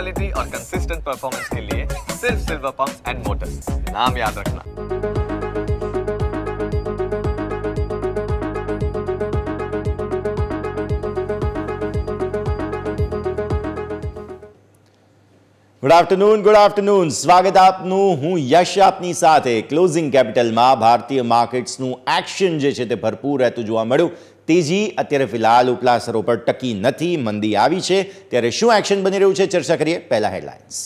Quality और consistent performance के लिए सिर्फ सिल्वर पंप एंड मोटर्स नाम याद रखना ગુડ આફ્ટરનૂન ગુડ આફ્ટરનૂન સ્વાગત આપનું હું યશ આપની સાથે ક્લોઝિંગ કેપિટલમાં ભારતીય માર્કેટ્સનું એક્શન જે છે તે ભરપૂર રહેતું જોવા મળ્યું તેજી અત્યારે ફિલહાલ ઉપલા અસરો પર ટકી નથી, મંદી આવી છે. ત્યારે શું એક્શન બની રહ્યું છે? ચર્ચા કરીએ. પહેલા હેડલાઇન્સ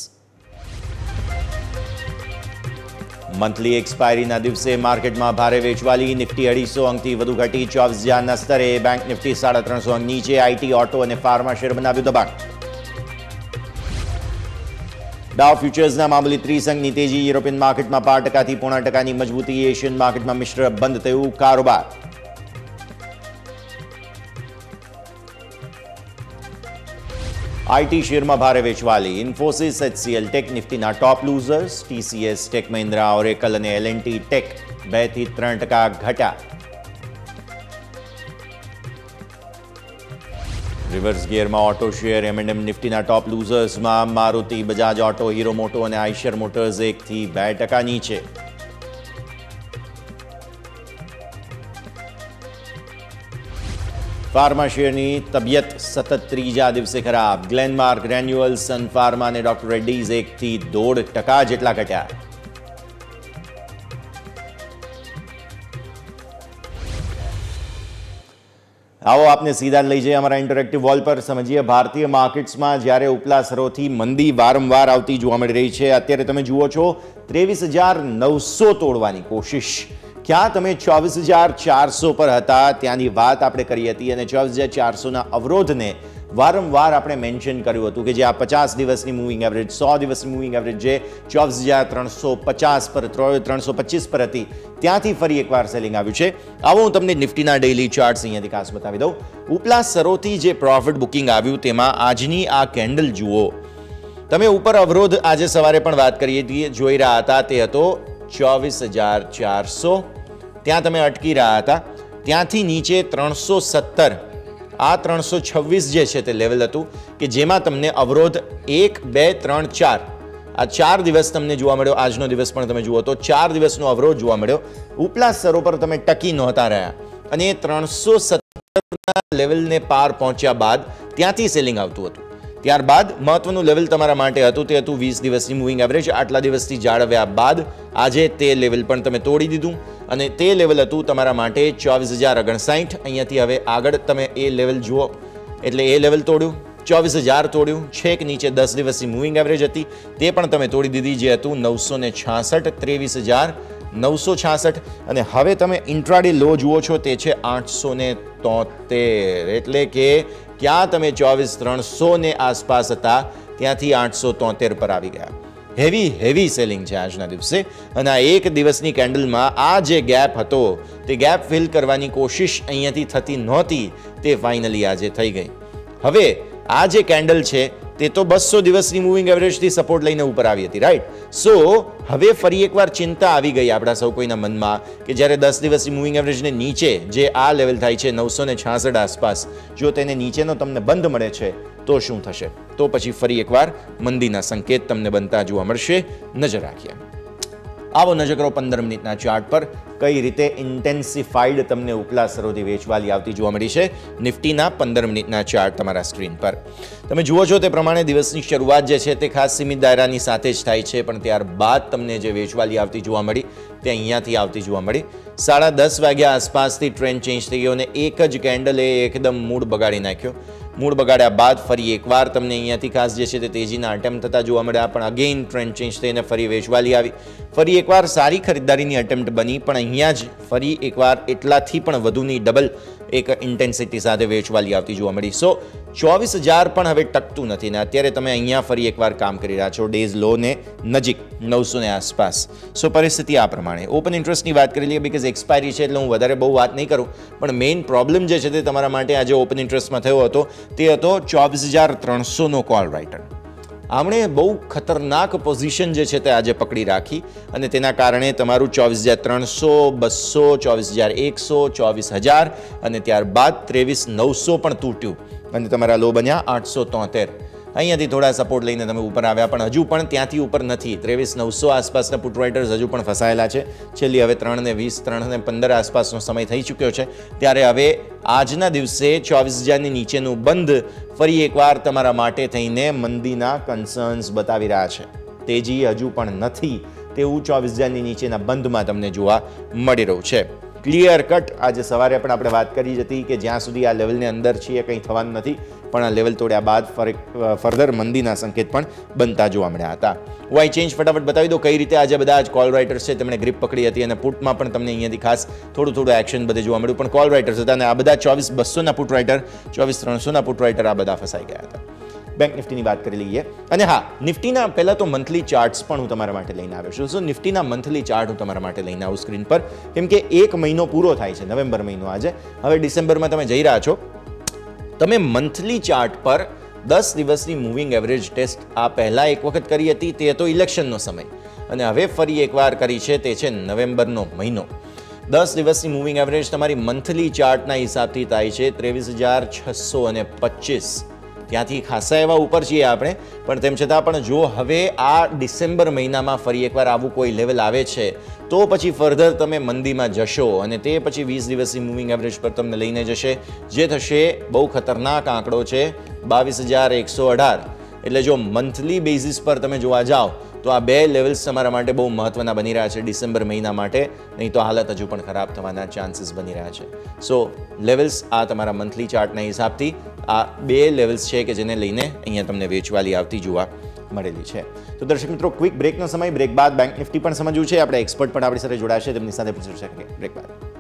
મંથલી એક્સપાયરીના દિવસે માર્કેટમાં ભારે વેચવાલી. નિફ્ટી અઢીસો અંકથી વધુ ઘટી ચોવીસ હજારના સ્તરે. બેંક નિફ્ટી સાડા ત્રણસો અંક નીચે આઈટી ઓટો અને ફાર્મા શેર બનાવ્યું દબાણ. ડાવ ફ્યુચર્સના મામૂલી ત્રીસ અંકની તેજી. યુરોપિયન માર્કેટમાં બાર ટકાથી પોણા ટકાની મજબૂતી. એશિયન માર્કેટમાં મિશ્ર બંધ થયું કારોબાર. આઈટી શેરમાં ભારે વેચવાલી Infosys HCl tech નિફ્ટીના top losers TCS Tech Mahindra Oracle અને એલએનટી ટેક બે થી ત્રણ ટકા ઘટ્યા રિવર્સ ગિયરમાં ઓટો શેર એમએનએમ નિફ્ટીના top લૂઝર્સમાં Maruti Bajaj auto Hero Moto અને આઈશર મોટર્સ એકથી બે ટકા નીચે ફાર્મા શેરની તબિયત સતત ત્રીજા દિવસે ખરાબ ગ્લેનમાર્ક ગ્રેન્યુઅલ સન ફાર્મા અને ડોક્ટર રેડ્ડીઝ એકથી દોઢ ટકા જેટલા ઘટ્યા આવો આપને સીધા લઈ જઈએ અમારા ઇન્ટરેક્ટિવ વોલ પર સમજીએ ભારતીય માર્કેટ્સમાં જ્યારે ઉપલા સ્તરોથી મંદી વારંવાર આવતી જોવા મળી રહી છે અત્યારે તમે જુઓ છો ત્રેવીસ હજાર નવસો તોડવાની કોશિશ ક્યાં તમે ચોવીસ હજાર ચારસો પર હતા ત્યાંની વાત આપણે કરી હતી અને ચોવીસ હજાર ચારસોના અવરોધને વારંવાર આપણે મેન્શન કર્યું હતું કે જે આ પચાસ દિવસની મૂવિંગ એવરેજ સો દિવસની મૂવિંગ એવરેજ જે ચોવીસ હજાર ત્રણસો પચાસ પર ત્રણસો પચીસ પર હતી ત્યાંથી ફરી એકવાર સેલિંગ આવ્યું છે આવો હું તમને નિફ્ટીના ડેઇલી ચાર્ટ્સ અહીંયાથી ખાસ બતાવી દઉં ઉપલા સ્તરોથી જે પ્રોફિટ બુકિંગ આવ્યું તેમાં આજની આ કેન્ડલ જુઓ તમે ઉપર અવરોધ આજે સવારે પણ વાત કરીએ છીએ જોઈ રહ્યા હતા તે હતો ચોવીસ હજાર ચારસો ત્યાં તમે અટકી રહ્યા હતા. ત્યાંથી નીચે ત્રણસો સત્તર, આ ત્રણસો છવ્વીસ જે છે તે લેવલ હતું કે જેમાં તમને અવરોધ એક, બે, ત્રણ, ચાર, આ ચાર દિવસ તમને જોવા મળ્યો, આજનો દિવસ પણ તમે જુઓ તો ચાર દિવસનો અવરોધ જોવા મળ્યો. ઉપલા સ્તરો પર તમે ટકી નહોતા રહ્યા. અને એ ત્રણસો સત્તરના લેવલને પાર પહોંચ્યા બાદ ત્યાંથી સેલિંગ આવતું હતું. ત્યારબાદ મહત્વનું લેવલ તમારા માટે હતું તે હતું વીસ દિવસની મૂવિંગ એવરેજ આટલા દિવસથી જાળવ્યા બાદ આજે તે લેવલ પણ તમે તોડી દીધું. અને તે લેવલ હતું તમારા માટે ચોવીસ હજાર ઓગણસાઠ. અહીંયાથી હવે આગળ તમે એ લેવલ જુઓ. એટલે એ લેવલ તોડ્યું, ચોવીસ હજાર તોડ્યું. છેક નીચે દસ દિવસની મૂવિંગ એવરેજ હતી. તે પણ તમે તોડી દીધી જે હતું નવસો ને છાસઠ, ત્રેવીસ હજાર નવસો છાસઠ. અને હવે તમે ઇન્ટ્રાડે લો જુઓ છો તે છે આઠસો તોતેર. એટલે કે ક્યાં તમે ચોવીસ ત્રણસો ને આસપાસ હતા ત્યાંથી આઠસો તોતેર પર આવી ગયા હેવી હેવી સેલિંગ છે આજના દિવસે અને આ એક દિવસની કેન્ડલમાં આ જે ગેપ હતો તે ગેપ ફિલ કરવાની કોશિશ અહીંયાથી થતી નહોતી તે ફાઇનલી આજે થઈ ગઈ હવે આ જે કેન્ડલ છે, તે તો બસો દિવસની મૂવિંગ એવરેજથી સપોર્ટ લઈને ઉપર આવી હતી રાઈટ સો હવે ફરી એકવાર ચિંતા આવી ગઈ આપણા સૌ કોઈના મનમાં કે જ્યારે દસ દિવસની મૂવિંગ એવરેજને નીચે જે આ લેવલ થાય છે, નવસો ને છાસઠ આસપાસ, જો તેને નીચેનો તમને બંધ મળે છે, તો શું થશે? તો પછી ફરી એકવાર મંદીના સંકેત તમને બનતા જોવા મળશે. નજર રાખીએ. આવો નજર કરો પંદર મિનિટના ચાર્ટ પર. કઈ રીતે ઇન્ટેન્સિફાઈડ તમને ઉપલા સ્તરોથી વેચવાલી આવતી જોવા મળી છે નિફ્ટીના પંદર મિનિટના ચાર્ટ તમારા સ્ક્રીન પર. તમે જુઓ છો તે પ્રમાણે દિવસની શરૂઆત જે છે તે ખાસ સીમિત દાયરાની સાથે જ થાય છે, પણ ત્યારબાદ તમને જે વેચવાલી આવતી જોવા મળી તે અહીંયાથી આવતી જોવા મળી. સાડા દસ વાગ્યા આસપાસથી ટ્રેન્ડ ચેન્જ થઈ ગયો અને એક જ કેન્ડલે એકદમ મૂડ બગાડી નાખ્યો. મૂડ બગાડ્યા બાદ ફરી એકવાર તમને અહીંયાથી ખાસ જે છે તે તેજીના અટેમ્પ થતા જોવા મળ્યા, પણ અગેઇન ટ્રેન્ડ ચેન્જ થઈને ફરી વેચવાલી આવી. ફરી એકવાર સારી ખરીદારીની અટેમ્પ્ટ બની, પણ અહીંયા જ ફરી એકવાર એટલાથી પણ વધુની ડબલ એક ઇન્ટેન્સિટી સાથે વેચવાલી આવતી જોવા મળી. સો ચોવીસ હજાર પણ હવે ટકતું નથી ને અત્યારે તમે અહીંયા ફરી એકવાર કામ કરી રહ્યા છો ડેઝ લો ને નજીક નવસો ને આસપાસ. સો પરિસ્થિતિ આ પ્રમાણે. ઓપન ઇન્ટરેસ્ટની વાત કરી લઈએ બિકોઝ એક્સપાયરી છે એટલે હું વધારે બહુ વાત નહીં કરું. પણ મેઇન પ્રોબ્લેમ જે છે તે તમારા માટે આજે ઓપન ઇન્ટરેસ્ટમાં થયો હતો, તે હતો ચોવીસ હજાર ત્રણસોનો કોલ રાઇટર આમણે બહુ ખતરનાક પોઝિશન જે છે તે આજે પકડી રાખી અને તેના કારણે તમારું ચોવીસ હજાર ત્રણસો, બસો, ચોવીસ હજાર એકસો, ચોવીસ હજાર અને ત્યારબાદ ત્રેવીસ નવસો પણ તૂટ્યું. અને તમારા લો બન્યા આઠસો તોતેર. અહીંયાથી થોડા સપોર્ટ લઈને તમે ઉપર આવ્યા, પણ હજુ પણ ત્યાંથી ઉપર નથી. ત્રેવીસ, નવસો આસપાસના પુટ રાઇડર્સ હજુ પણ ફસાયેલા છે. છેલ્લી હવે ત્રણને વીસ ત્રણ ને પંદર આસપાસનો સમય થઈ ચૂક્યો છે. ત્યારે હવે આજના દિવસે ચોવીસ હજારની નીચેનું બંધ ફરી એકવાર તમારા માટે થઈને મંદીના કન્સર્ન્સ બતાવી રહ્યા છે. તેજી હજુ પણ નથી. તેવું ચોવીસ હજારની નીચેના બંધમાં તમને જોવા મળી રહ્યું છે. ક્લિયર કટ આજે સવારે પણ આપણે વાત કરી હતી કે જ્યાં સુધી આ લેવલની અંદર છીએ, કંઈ થવાનું નથી. પણ આ લેવલ તોડ્યા બાદ ફર્ધર મંદીના સંકેત પણ બનતા જોવા મળ્યા હતા. વાય ચેન્જ ફટાફટ બતાવી દો કઈ રીતે આજે બધા જ કોલ રાઇટર્સ છે તેમણે ગ્રીપ પકડી હતી અને પુટમાં પણ તમને અહીંયાથી ખાસ થોડું થોડું એક્શન બધે જોવા મળ્યું. પણ કોલ રાઇટર્સ હતા અને આ બધા ચોવીસ બસોના પુટ રાઇટર ચોવીસ ત્રણસોના પુટ રાઇટર આ બધા ફસાઈ ગયા હતા. બેંક નિફ્ટીની વાત કરી લઈએ. અને હા નિફ્ટીના પહેલાં તો મંથલી ચાર્ટ્સ પણ હું તમારા માટે લઈને આવ્યો છું. સો નિફ્ટીના મંથલી ચાર્ટ હું તમારા માટે લઈને આવું સ્ક્રીન પર. કેમ કે એક મહિનો પૂરો થાય છે, નવેમ્બર મહિનો આજે. હવે ડિસેમ્બરમાં તમે જઈ રહ્યા છો. તમે મંથલી ચાર્ટ પર દસ દિવસની મૂવિંગ એવરેજ ટેસ્ટ આ પહેલાં એક વખત કરી હતી તે હતો ઇલેક્શનનો સમય અને હવે ફરી એકવાર કરી છે તે છે નવેમ્બરનો મહિનો દસ દિવસની મૂવિંગ એવરેજ તમારી મંથલી ચાર્ટના હિસાબથી થાય છે ત્રેવીસ હજાર છસો અને પચીસ ત્યાંથી ખાસા એવા ઉપર છીએ આપણે, પણ તેમ છતાં પણ જો હવે આ ડિસેમ્બર મહિનામાં ફરી એકવાર આવું કોઈ લેવલ આવે છે, તો પછી ફર્ધર તમે મંદીમાં જશો અને તે પછી વીસ દિવસની મૂવિંગ એવરેજ પર તમને લઈને જશે, જે થશે બહુ ખતરનાક આંકડો છે, બાવીસ હજાર એકસો અઢાર. એટલે જો મંથલી બેઝિસ પર તમે જોવા જાઓ, તો આ બે લેવલ્સ તમારા માટે બહુ મહત્ત્વના બની રહ્યા છે ડિસેમ્બર મહિના માટે, નહીં તો હાલત હજુ પણ ખરાબ થવાના ચાન્સીસ બની રહ્યા છે. સો લેવલ્સ આ તમારા મંથલી ચાર્ટના હિસાબથી આ બે લેવલ્સ છે કે જેને લઈને અહીંયા તમને વેચવાલી આવતી જોવા મળેલી છે. તો દર્શક મિત્રો ક્વિક બ્રેકનો સમય બ્રેક બાદ બેંક નિફ્ટી પણ સમજવું છે. આપણે એક્સપર્ટ પણ આપણી સાથે જોડાશે તેમની સાથે પણ ચર્ચા બ્રેક બાદ.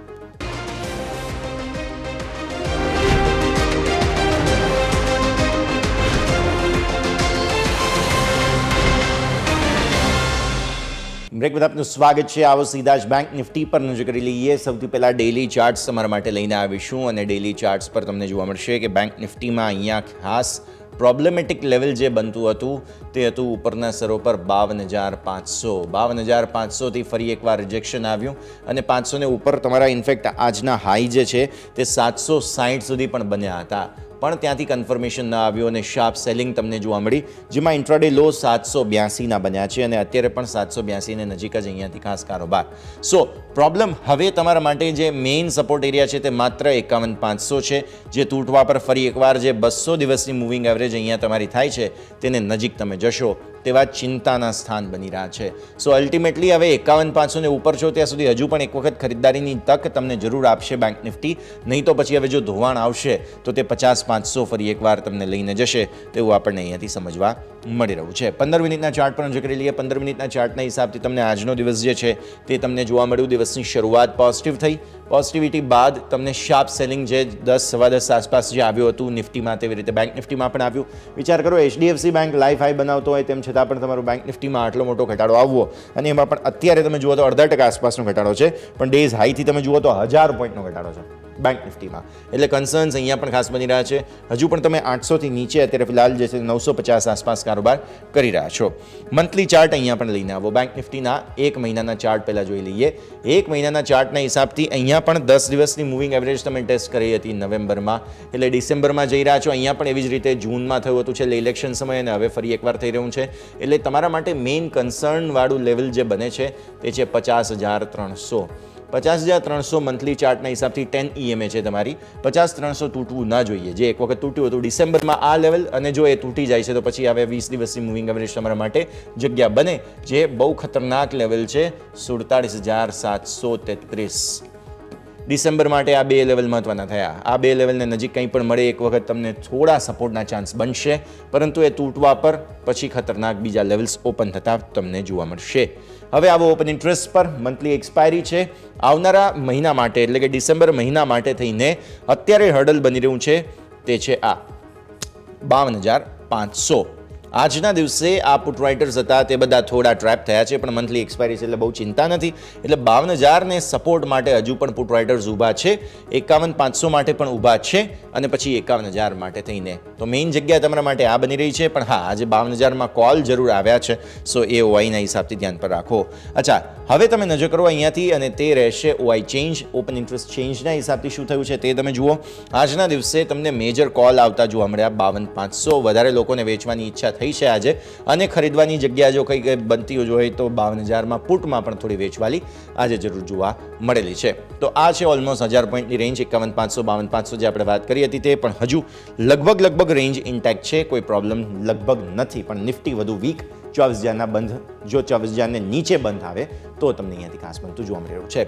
બ્રેક બાદ આપનું સ્વાગત છે. આવો સીધા જ બેંક નિફ્ટી પર નજર કરી લઈએ. સૌથી પહેલાં ડેલી ચાર્ટ્સ તમારા માટે લઈને આવીશું અને ડેલી ચાર્ટ્સ પર તમને જોવા મળશે કે બેંક નિફ્ટીમાં અહીંયા ખાસ પ્રોબ્લેમેટિક લેવલ જે બનતું હતું, તે હતું ઉપરના સ્તરો પર બાવન હજાર પાંચસો. બાવન હજાર પાંચસોથી ફરી એકવાર રિજેક્શન આવ્યું અને પાંચસોને ઉપર તમારા ઇન્ફેક્ટ આજના હાઈ જે છે, તે સાતસો સાહીઠ સુધી પણ બન્યા હતા. પણ ત્યાંથી કન્ફર્મેશન ન આવ્યું અને શાર્પ સેલિંગ તમને જોવા મળી, જેમાં ઇન્ટ્રાડે લો સાતસો બ્યાસીના બન્યા છે અને અત્યારે પણ સાતસો બ્યાસીને નજીક જ અહીંયાથી ખાસ કારોબાર. સો પ્રોબ્લેમ હવે તમારા માટે જે મેઇન સપોર્ટ એરિયા છે તે માત્ર એકાવન પાંચસો છે. જે તૂટવા પર ફરી એકવાર જે બસો દિવસની મૂવિંગ એવરેજ અહીંયા તમારી થાય છે, તેને નજીક તમે જશો. તેવા ચિંતાના સ્થાન બની રહ્યા છે. સો અલ્ટિમેટલી હવે એકાવન પાંચસોને ઉપર છો ત્યાં સુધી હજુ પણ એક વખત ખરીદદારીની તક તમને જરૂર આપશે બેંક નિફ્ટી નહીં તો પછી હવે જો ધોવાણ આવશે, તો તે પચાસ પાંચસો ફરી એકવાર તમને લઈને જશે. તેવું આપણને અહીંયાથી સમજવા મળી રહ્યું છે. પંદર મિનિટના ચાર્ટ પણ નજર લઈએ. પંદર મિનિટના ચાર્ટના હિસાબથી તમને આજનો દિવસ જે છે તે તમને જોવા મળ્યું. દિવસની શરૂઆત પોઝિટિવ થઈ. પોઝિટિવિટી બાદ તમને શાર્પ સેલિંગ જે દસ, સવા દસ આસપાસ જે આવ્યું હતું, નિફ્ટીમાં તેવી રીતે બેંક નિફ્ટીમાં પણ આવ્યું. વિચાર કરો એચડીએફસી બેંક લાઈફ હાઈ બનાવતો હોય તેમ છતાં પણ તમારું બેંક નિફ્ટીમાં આટલો મોટો ઘટાડો આવવો અને એમાં પણ અત્યારે તમે જુઓ તો અડધા ટકા આસપાસનો ઘટાડો છે. પણ ડેઝ હાઈથી તમે જુઓ તો હજાર પોઈન્ટનો ઘટાડો છે. બેંક નિફ્ટીમાં એટલે કન્સર્ન્સ અહીંયા પણ ખાસ બની રહ્યા છે. હજુ પણ તમે આઠસોથી નીચે અત્યારે ફિલહાલ જે છે નવસો પચાસ આસપાસ કારોબાર કરી રહ્યા છો. મંથલી ચાર્ટ અહીંયા પણ લઈને આવો. બેંક નિફ્ટીના એક મહિનાના ચાર્ટ પહેલાં જોઈ લઈએ. એક મહિનાના ચાર્ટના હિસાબથી અહીંયા પણ દસ દિવસની મૂવિંગ એવરેજ તમે ટેસ્ટ કરી હતી નવેમ્બરમાં. એટલે ડિસેમ્બરમાં જઈ રહ્યા છો. અહીંયા પણ એવી જ રીતે જૂનમાં થયું હતું એટલે ઇલેક્શન સમય અને હવે ફરી એકવાર થઈ રહ્યું છે. એટલે તમારા માટે મેઇન કન્સર્નવાળું લેવલ જે બને છે તે છે પચાસ હજાર ત્રણસો. પચાસ હજાર ત્રણસો મંથલી ચાર્ટના હિસાબથી ટેન ઈએમએ છે તમારી. પચાસ ત્રણસો તૂટવું ના જોઈએ. જે એક વખત તૂટ્યું હતું ડિસેમ્બરમાં આ લેવલ અને જો એ તૂટી જાય છે તો પછી હવે વીસ દિવસની મૂવિંગ એવરેજ તમારા માટે જગ્યા બને, જે બહુ ખતરનાક લેવલ છે, સુડતાળીસ હજાર સાતસો તેત્રીસ. ડિસેમ્બર માટે આ બે લેવલ મહત્વના થયા. આ બે લેવલને નજીક કંઈ પણ મળે એક વખત તમને થોડા સપોર્ટના ચાન્સ બનશે, પરંતુ એ તૂટવા પર પછી ખતરનાક બીજા લેવલ્સ ઓપન થતા તમને જોવા મળશે. હવે આવો ઓપન ઇન્ટરેસ્ટ પર મંથલી એક્સપાયરી છે. આવનારા મહિના માટે, એટલે કે ડિસેમ્બર મહિના માટે થઈને અત્યારે હર્ડલ બની રહ્યું છે. તે છે આ. બાવન હજાર પાંચસો. આજના દિવસે આ પુટ રાઇટર્સ હતા, તે બધા થોડા ટ્રેપ થયા છે, પણ મંથલી એક્સપાયરી છે એટલે બહુ ચિંતા નથી. એટલે બાવન હજારને સપોર્ટ માટે હજુ પણ પુટ રાઇટર્સ ઊભા છે. એકાવન પાંચસો માટે પણ ઊભા છે અને પછી એકાવન હજાર માટે થઈને. તો મેઇન જગ્યા તમારા માટે આ બની રહી છે, પણ હા, આજે બાવન હજારમાં કોલ જરૂર આવ્યા છે સો એ ઓઆઈના હિસાબથી ધ્યાન પર રાખો. અચ્છા, હવે તમે નજર કરો અહીંયાથી અને તે રહેશે ઓઆઈ ચેન્જ ઓપન ઇન્ટરેસ્ટ ચેન્જના હિસાબથી શું થયું છે તે તમે જુઓ. આજના દિવસે તમને મેજર કોલ આવતા જોવા મળ્યા, બાવન પાંચસો. વધારે લોકોને વેચવાની ઈચ્છા થઈ છે આજે. અને ખરીદવાની જગ્યા જો કંઈ બનતી હોય તો બાવન હજારમાં પુટમાં પણ થોડી વેચવાલી આજે જરૂર જોવા મળેલી છે. તો આ છે ઓલમોસ્ટ હજાર પોઈન્ટની રેન્જ એકાવન પાંચસો, બાવન પાંચસો જે આપણે વાત કરી હતી તે પણ હજુ લગભગ લગભગ રેન્જ ઇન્ટેક્ટ છે. કોઈ પ્રોબ્લેમ લગભગ નથી, પણ નિફ્ટી વધુ વીક चौबीस हज़ार बंद जो चौबीस हज़ार ने नीचे बंद आए तो અહીંયાથી अँ બનતું बनत મળી है છે.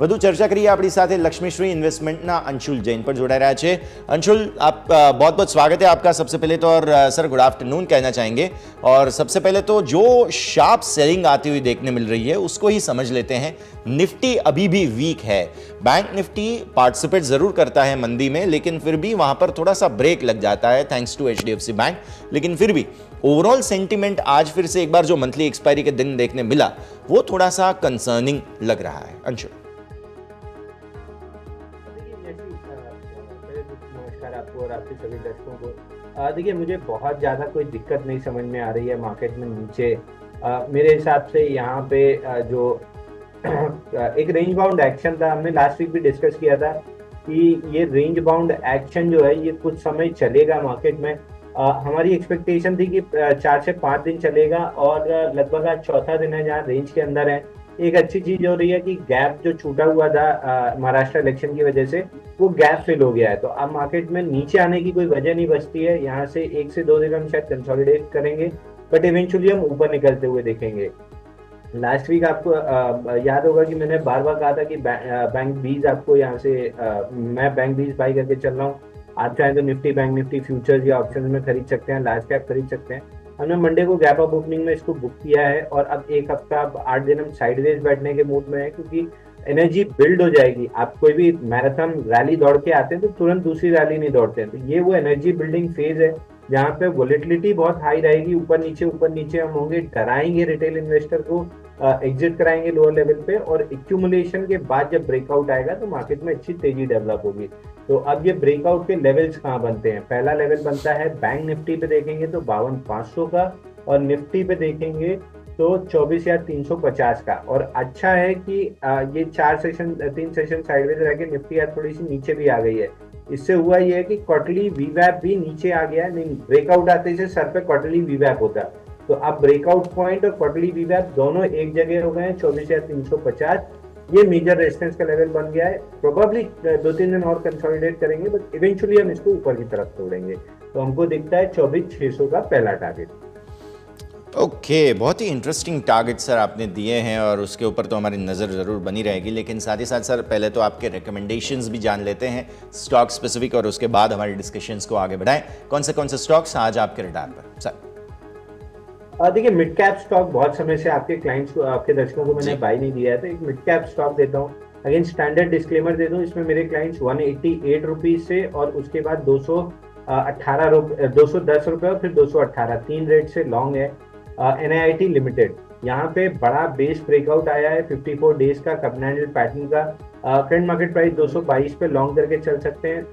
વધુ ચર્ચા કરીએ આપણી સાથે લક્ષ્મીશ્રી ઇન્વેસ્ટમેન્ટના અંશુલ જૈન પણ જોડાઈ अंशुल आप बहुत बहुत स्वागत है आपका सबसे पहले तो और सर गुड आफ्टरनून कहना चाहेंगे और सबसे पहले तो जो शार्प सेलिंग आती हुई देखने मिल रही है उसको ही समझ लेते हैं निफ्टी अभी भी वीक है बैंक निफ्टी पार्टिसिपेट ज़रूर करता है मंदी में लेकिन फिर भी वहाँ पर थोड़ा सा ब्रेक लग जाता है थैंक्स टू एचडीएफसी बैंक लेकिन फिर भी ओवरऑल सेंटिमेंट आज फिर से एक बार जो मंथली एक्सपायरी के दिन देखने मिला वो थोड़ा सा कंसर्निंग लग रहा है। को। देखिए मुझे बहुत ज़्यादा कोई दिक्कत नहीं समझ में आ रही है मार्केट में नीचे। आ, मेरे हिसाब से यहाँ पे जो एक रेंज बाउंड एक्शन था हमने लास्ट वीक भी डिस्कस किया था कि ये रेंज बाउंड एक्शन जो है ये कुछ समय चलेगा मार्केट में। हमारी एक्सपेक्टेशन थी कि चार से पाँच दिन चलेगा और लगभग आज चौथा दिन है जहाँ रेंज के अंदर है। एक अच्छी चीज़ हो रही है कि गैप जो छूटा हुआ था महाराष्ट्र इलेक्शन की वजह से, वो गैप फिल हो गया है। तो अब मार्केट में नीचे आने की कोई वजह नहीं बचती है। यहाँ से एक से दो दिन हम शायद कंसोलिडेट करेंगे बट इवेंचुअली हम ऊपर निकलते हुए देखेंगे। लास्ट वीक आपको याद होगा कि मैंने बार बार कहा था कि बैंक बीज आपको यहाँ से मैं बैंक बीज बाई करके चल रहा हूँ। आप चाहें तो निफ्टी बैंक, निफ्टी फ्यूचर्स या ऑप्शन में खरीद सकते हैं लार्ज कैप खरीद सकते हैं। हमने मंडे को गैप अप ओपनिंग में इसको बुक किया है और अब एक हफ़्ता, अब आठ दिन हम साइडवेज बैठने के मूड में है क्योंकि एनर्जी बिल्ड हो जाएगी। आप कोई भी मैराथन रैली दौड़ के आते हैं तो तुरंत दूसरी रैली नहीं दौड़ते हैं। तो ये वो एनर्जी बिल्डिंग फ़ेज़ है जहाँ पे वोलेटिलिटी बहुत हाई रहेगी, ऊपर नीचे ऊपर नीचे हम होंगे, डराएँगे रिटेल इन्वेस्टर को। एग्जिट कराएँगे लोअर लेवल पे और एक्यूमुलेशन के बाद जब ब्रेकआउट आएगा तो मार्केट में अच्छी तेज़ी डेवलप होगी। तो अब ये ब्रेकआउट के लेवल्स कहाँ बनते हैं? पहला लेवल बनता है बैंक निफ्टी पे देखेंगे तो बावन का और निफ्टी पे देखेंगे तो चौबीस या तीन सौ पचास का। और अच्छा है कि ये चार सेशन तीन सेशन साइडवेज रह के निफ्टी आज थोड़ी सी नीचे भी आ गई है। इससे हुआ ये है कि क्वार्टरली वीवैप भी नीचे आ गया नहीं ब्रेकआउट आते से सर पे क्वार्टरली वीवैप होता तो अब ब्रेकआउट पॉइंट और क्वार्टरली वीवैप दोनों एक जगह हो गए हैं चौबीस या तीन सौ पचास। ये मेजर रेजिस्टेंस का लेवल बन गया है। प्रोबेबली दो तीन दिन और कंसोलिडेट करेंगे बट इवेंचुअली हम इसको ऊपर की तरफ़ तोड़ेंगे। तो हमको दिखता है चौबीस छह सौ का पहला टारगेट ओके okay, बहुत ही इंटरेस्टिंग टारगेट सर आपने दिए हैं और उसके ऊपर तो हमारी नज़र ज़रूर बनी रहेगी। लेकिन साथ ही साथ सर पहले तो आपके रिकमेंडेशंस भी जान लेते हैं स्टॉक स्पेसिफिक और उसके बाद हमारी डिस्कशंस को आगे बढ़ाएँ। कौन से कौन से स्टॉक्स आज आपके रिटायर पर? सर। देखिए मिड कैप स्टॉक बहुत समय से आपके क्लाइंट्स को आपके दर्शकों को मैंने बाई नहीं दिया है तो एक मिड कैप स्टॉक देता हूँ। अगेन स्टैंडर्ड डिस्क्लेमर दे दूँ इसमें मेरे क्लाइंट्स वन एट्टी से और उसके बाद दो सौ अट्ठारह दो सौ दस रुपये और फिर दो सौ अट्ठारह तीन रेट से लॉन्ग है। N I I T limited यहाँ पे बड़ा बेस ब्रेकआउट आया है 54 डेज़ का कपनल पैटर्न का। करंट मार्केट प्राइस 222 पे लॉन्ग करके चल सकते हैं।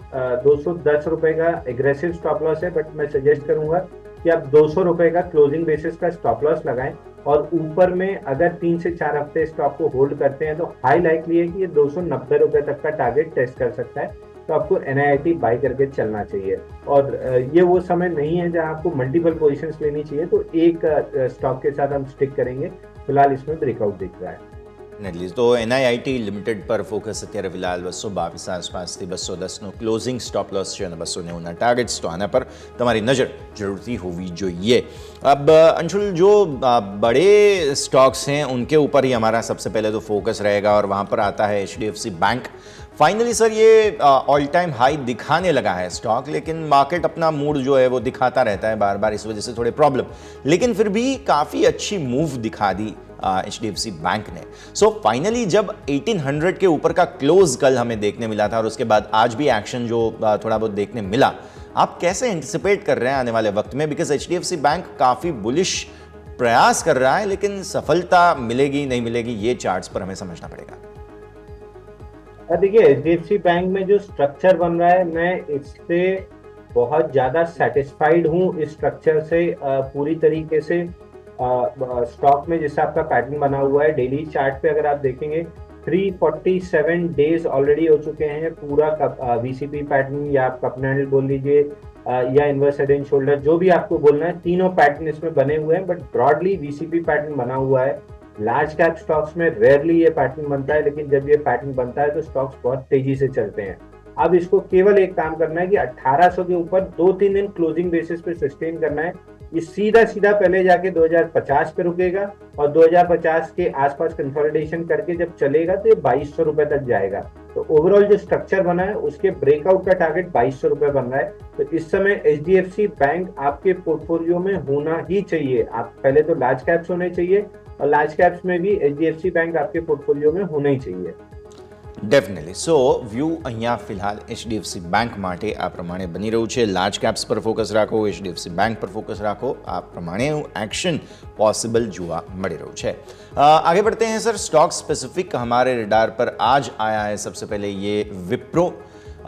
दो सौ दस रुपए का एग्रेसिव स्टॉप लॉस है बट मैं सजेस्ट करूँगा कि आप दो सौ रुपए का क्लोजिंग बेसिस का स्टॉप लॉस लगाएँ और ऊपर में अगर तीन से चार हफ़्ते स्टॉक को होल्ड करते हैं तो हाई लाइकली है कि ये दो सौ नब्बे रुपए तक का टारगेट टेस्ट कर सकता है। तो आपको एन बाई करके चलना चाहिए। और ये वो समय नहीं है जहाँ आपको मल्टीपल पोजिशन लेनी चाहिए तो एक स्टॉक के साथ हम स्टिक करेंगे। फ़िलहाल इसमें ब्रेकआउट दिख रहा है। નેટલીઝ તો એનઆઈઆઈટી લિમિટેડ પર ફોકસ અત્યારે ફિલહાલ બસો બાવીસ આસપાસથી બસો દસનો ક્લોઝિંગ સ્ટોપ લોસ છે है बसो ने टार्गेट्स तो आना पर તમારી नज़र ज़रूर होवी ये अब अंशुल जो बड़े स्टॉक्स हैं उनके ऊपर ही हमारा सबसे पहले तो फोकस रहेगा और वहाँ पर आता है एचडीएफसी बैंक फाइनली सर ये ऑल टाइम हाई दिखाने लगा है स्टॉक लेकिन मार्केट अपना मूड जो है वो दिखाता रहता है बार बार इस वजह से थोड़े प्रॉब्लम लेकिन फिर भी काफ़ी अच्छी मूव दिखा दी H D F C bank ने। सो so, फाइनली जब 1800 के ऊपर का क्लोज कल हमें देखने मिला था और उसके बाद आज भी एक्शन जो थोड़ा बहुत देखने मिला आप कैसे एंटिसिपेट कर रहे हैं आने वाले वक्त में? बिकॉज़ एच बैंक काफ़ी बुलिश प्रयास कर रहा है लेकिन सफलता मिलेगी नहीं मिलेगी ये चार्ट्स पर हमें समझना पड़ेगा। देखिए एच बैंक में जो स्ट्रक्चर बन रहा है मैं इससे बहुत ज़्यादा सेटिस्फाइड हूँ इस स्ट्रक्चर से पूरी तरीके से। स्टॉक में जैसे आपका पैटर्न बना हुआ है डेली चार्ट पे अगर आप देखेंगे 347 डेज़ ऑलरेडी हो चुके हैं, पूरा वीसीपी पैटर्न या आप कपनल बोल लीजिए या इन्वर्स हेड एंड शोल्डर जो भी आपको बोलना है, तीनों पैटर्न इसमें बने हुए हैं बट ब्रॉडली वीसीपी पैटर्न बना हुआ है। लार्ज कैप स्टॉक्स में रेयरली ये पैटर्न बनता है, लेकिन जब ये पैटर्न बनता है तो स्टॉक्स बहुत तेज़ी से चलते हैं। अब इसको केवल एक काम करना है कि 1800 के ऊपर दो तीन दिन क्लोजिंग बेसिस पे सस्टेन करना है ये सीधा सीधा पहले जाके 2050 पे रुकेगा और 2050 के आसपास कंसोलिडेशन करके जब चलेगा तो ये बाईस सौ रुपए तक जाएगा। तो ओवरऑल जो स्ट्रक्चर बना है, उसके ब्रेकआउट का टारगेट बाईस सौ रुपए बन रहा है। तो इस समय एचडीएफसी बैंक आपके पोर्टफोलियो में होना ही चाहिए। आप पहले तो लार्ज कैप्स होने चाहिए और लार्ज कैप्स में भी HDFC बैंक आपके पोर्टफोलियो में होना ही चाहिए। ડેફિનેટલી સો વ્યૂ અહીંયા ફિલહાલ એચડીએફસી બેંક માટે આ પ્રમાણે બની રહ્યું છે લાર્જ કેપ્સ પર ફોકસ રાખો એચડીએફસી બેંક પર ફોકસ રાખો આ પ્રમાણેનું एक्शन पॉसिबल जुआ मड़ी રહ્યું છે आगे बढ़ते हैं सर स्टॉक स्पेसिफिक हमारे रिडार पर आज आया है सबसे पहले ये विप्रो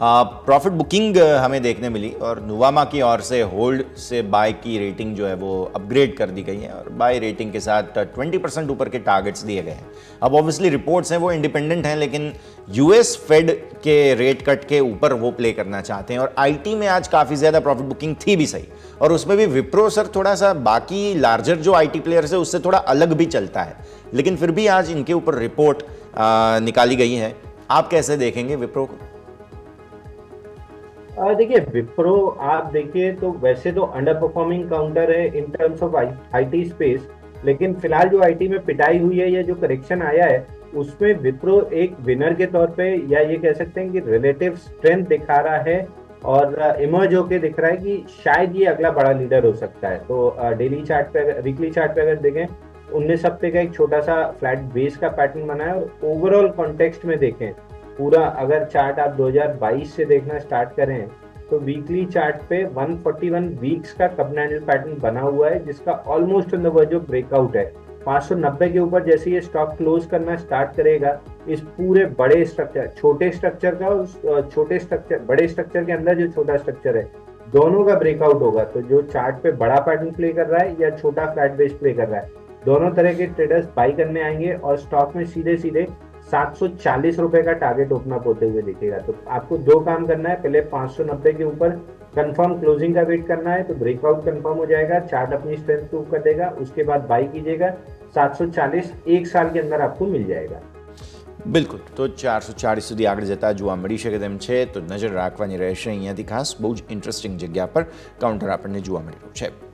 प्रॉफिट बुकिंग हमें देखने मिली और नुवामा की ओर से होल्ड से बाय की रेटिंग जो है वो अपग्रेड कर दी गई है और बाय रेटिंग के साथ 20 परसेंट ऊपर के टारगेट्स दिए गए हैं। अब ऑब्वियसली रिपोर्ट्स हैं, वो इंडिपेंडेंट हैं, लेकिन यूएस फेड के रेट कट के ऊपर वो प्ले करना चाहते हैं और आईटी में आज काफ़ी ज़्यादा प्रॉफिट बुकिंग थी भी सही। और उसमें भी विप्रो सर थोड़ा सा बाकी लार्जर जो आईटी प्लेयर्स है, उससे थोड़ा अलग भी चलता है। लेकिन फिर भी आज इनके ऊपर रिपोर्ट निकाली गई है। आप कैसे देखेंगे विप्रो को? देखिए, विप्रो, आप देखिए तो वैसे तो अंडर परफॉर्मिंग काउंटर है in terms of IT space लेकिन फ़िलहाल जो आईटी में पिटाई हुई है या जो करेक्शन आया है, उसमें विप्रो एक विनर के तौर पे या ये कह सकते हैं कि रिलेटिव स्ट्रेंथ दिखा रहा है और इमर्ज होके दिख रहा है कि शायद ये अगला बड़ा लीडर हो सकता है। तो डेली चार्ट पे वीकली चार्ट पे अगर देखें, उन्नीस हफ़्ते का एक छोटा सा फ्लैट बेस का पैटर्न बना है और ओवरऑल कॉन्टेक्स्ट में देखें पूरा अगर चार्ट आप 2022 से देखना स्टार्ट करें तो वीकली चार्ट पे 141 वीक्स का कप पैटर्न बना हुआ है, जिसका almost in the verge of breakout है। 590 के ऊपर जैसे ये स्टॉक क्लोज करना स्टार्ट करेगा, इस पूरे बड़े स्ट्रक्चर छोटे स्ट्रक्चर का उस छोटे स्ट्रक्चर बड़े स्ट्रक्चर के अंदर जो छोटा स्ट्रक्चर है, दोनों का ब्रेकआउट होगा। तो जो चार्ट पे बड़ा पैटर्न प्ले कर रहा है या छोटा फ्लैट बेस प्ले कर रहा है, दोनों तरह के ट्रेडर्स बाई करने आएँगे और स्टॉक में सीधे सीधे सात सौ चालीस रुपए का टारगेट ओपन अप होते हुए दिखेगा तो आपको दो काम करना है पहले पांच सौ नब्बे के ऊपर कंफर्म क्लोजिंग का वेट करना है तो ब्रेकआउट कंफर्म हो जाएगा चार्ट अपनी स्ट्रेंथ प्रूव कर देगा उसके बाद बाई कीजिएगा 740 એક સાલ કે અંદર આપકો મિલ જાયેગા બિલકુલ તો ચારસો ચાળીસ સુધી આગળ જતા જોવા મળી શકે તેમ છે તો નજર રાખવાની રહેશે અહીંયાથી ખાસ બહુ જ ઇન્ટરેસ્ટિંગ જગ્યા પર કાઉન્ટર આપણને જોવા મળી રહ્યું છે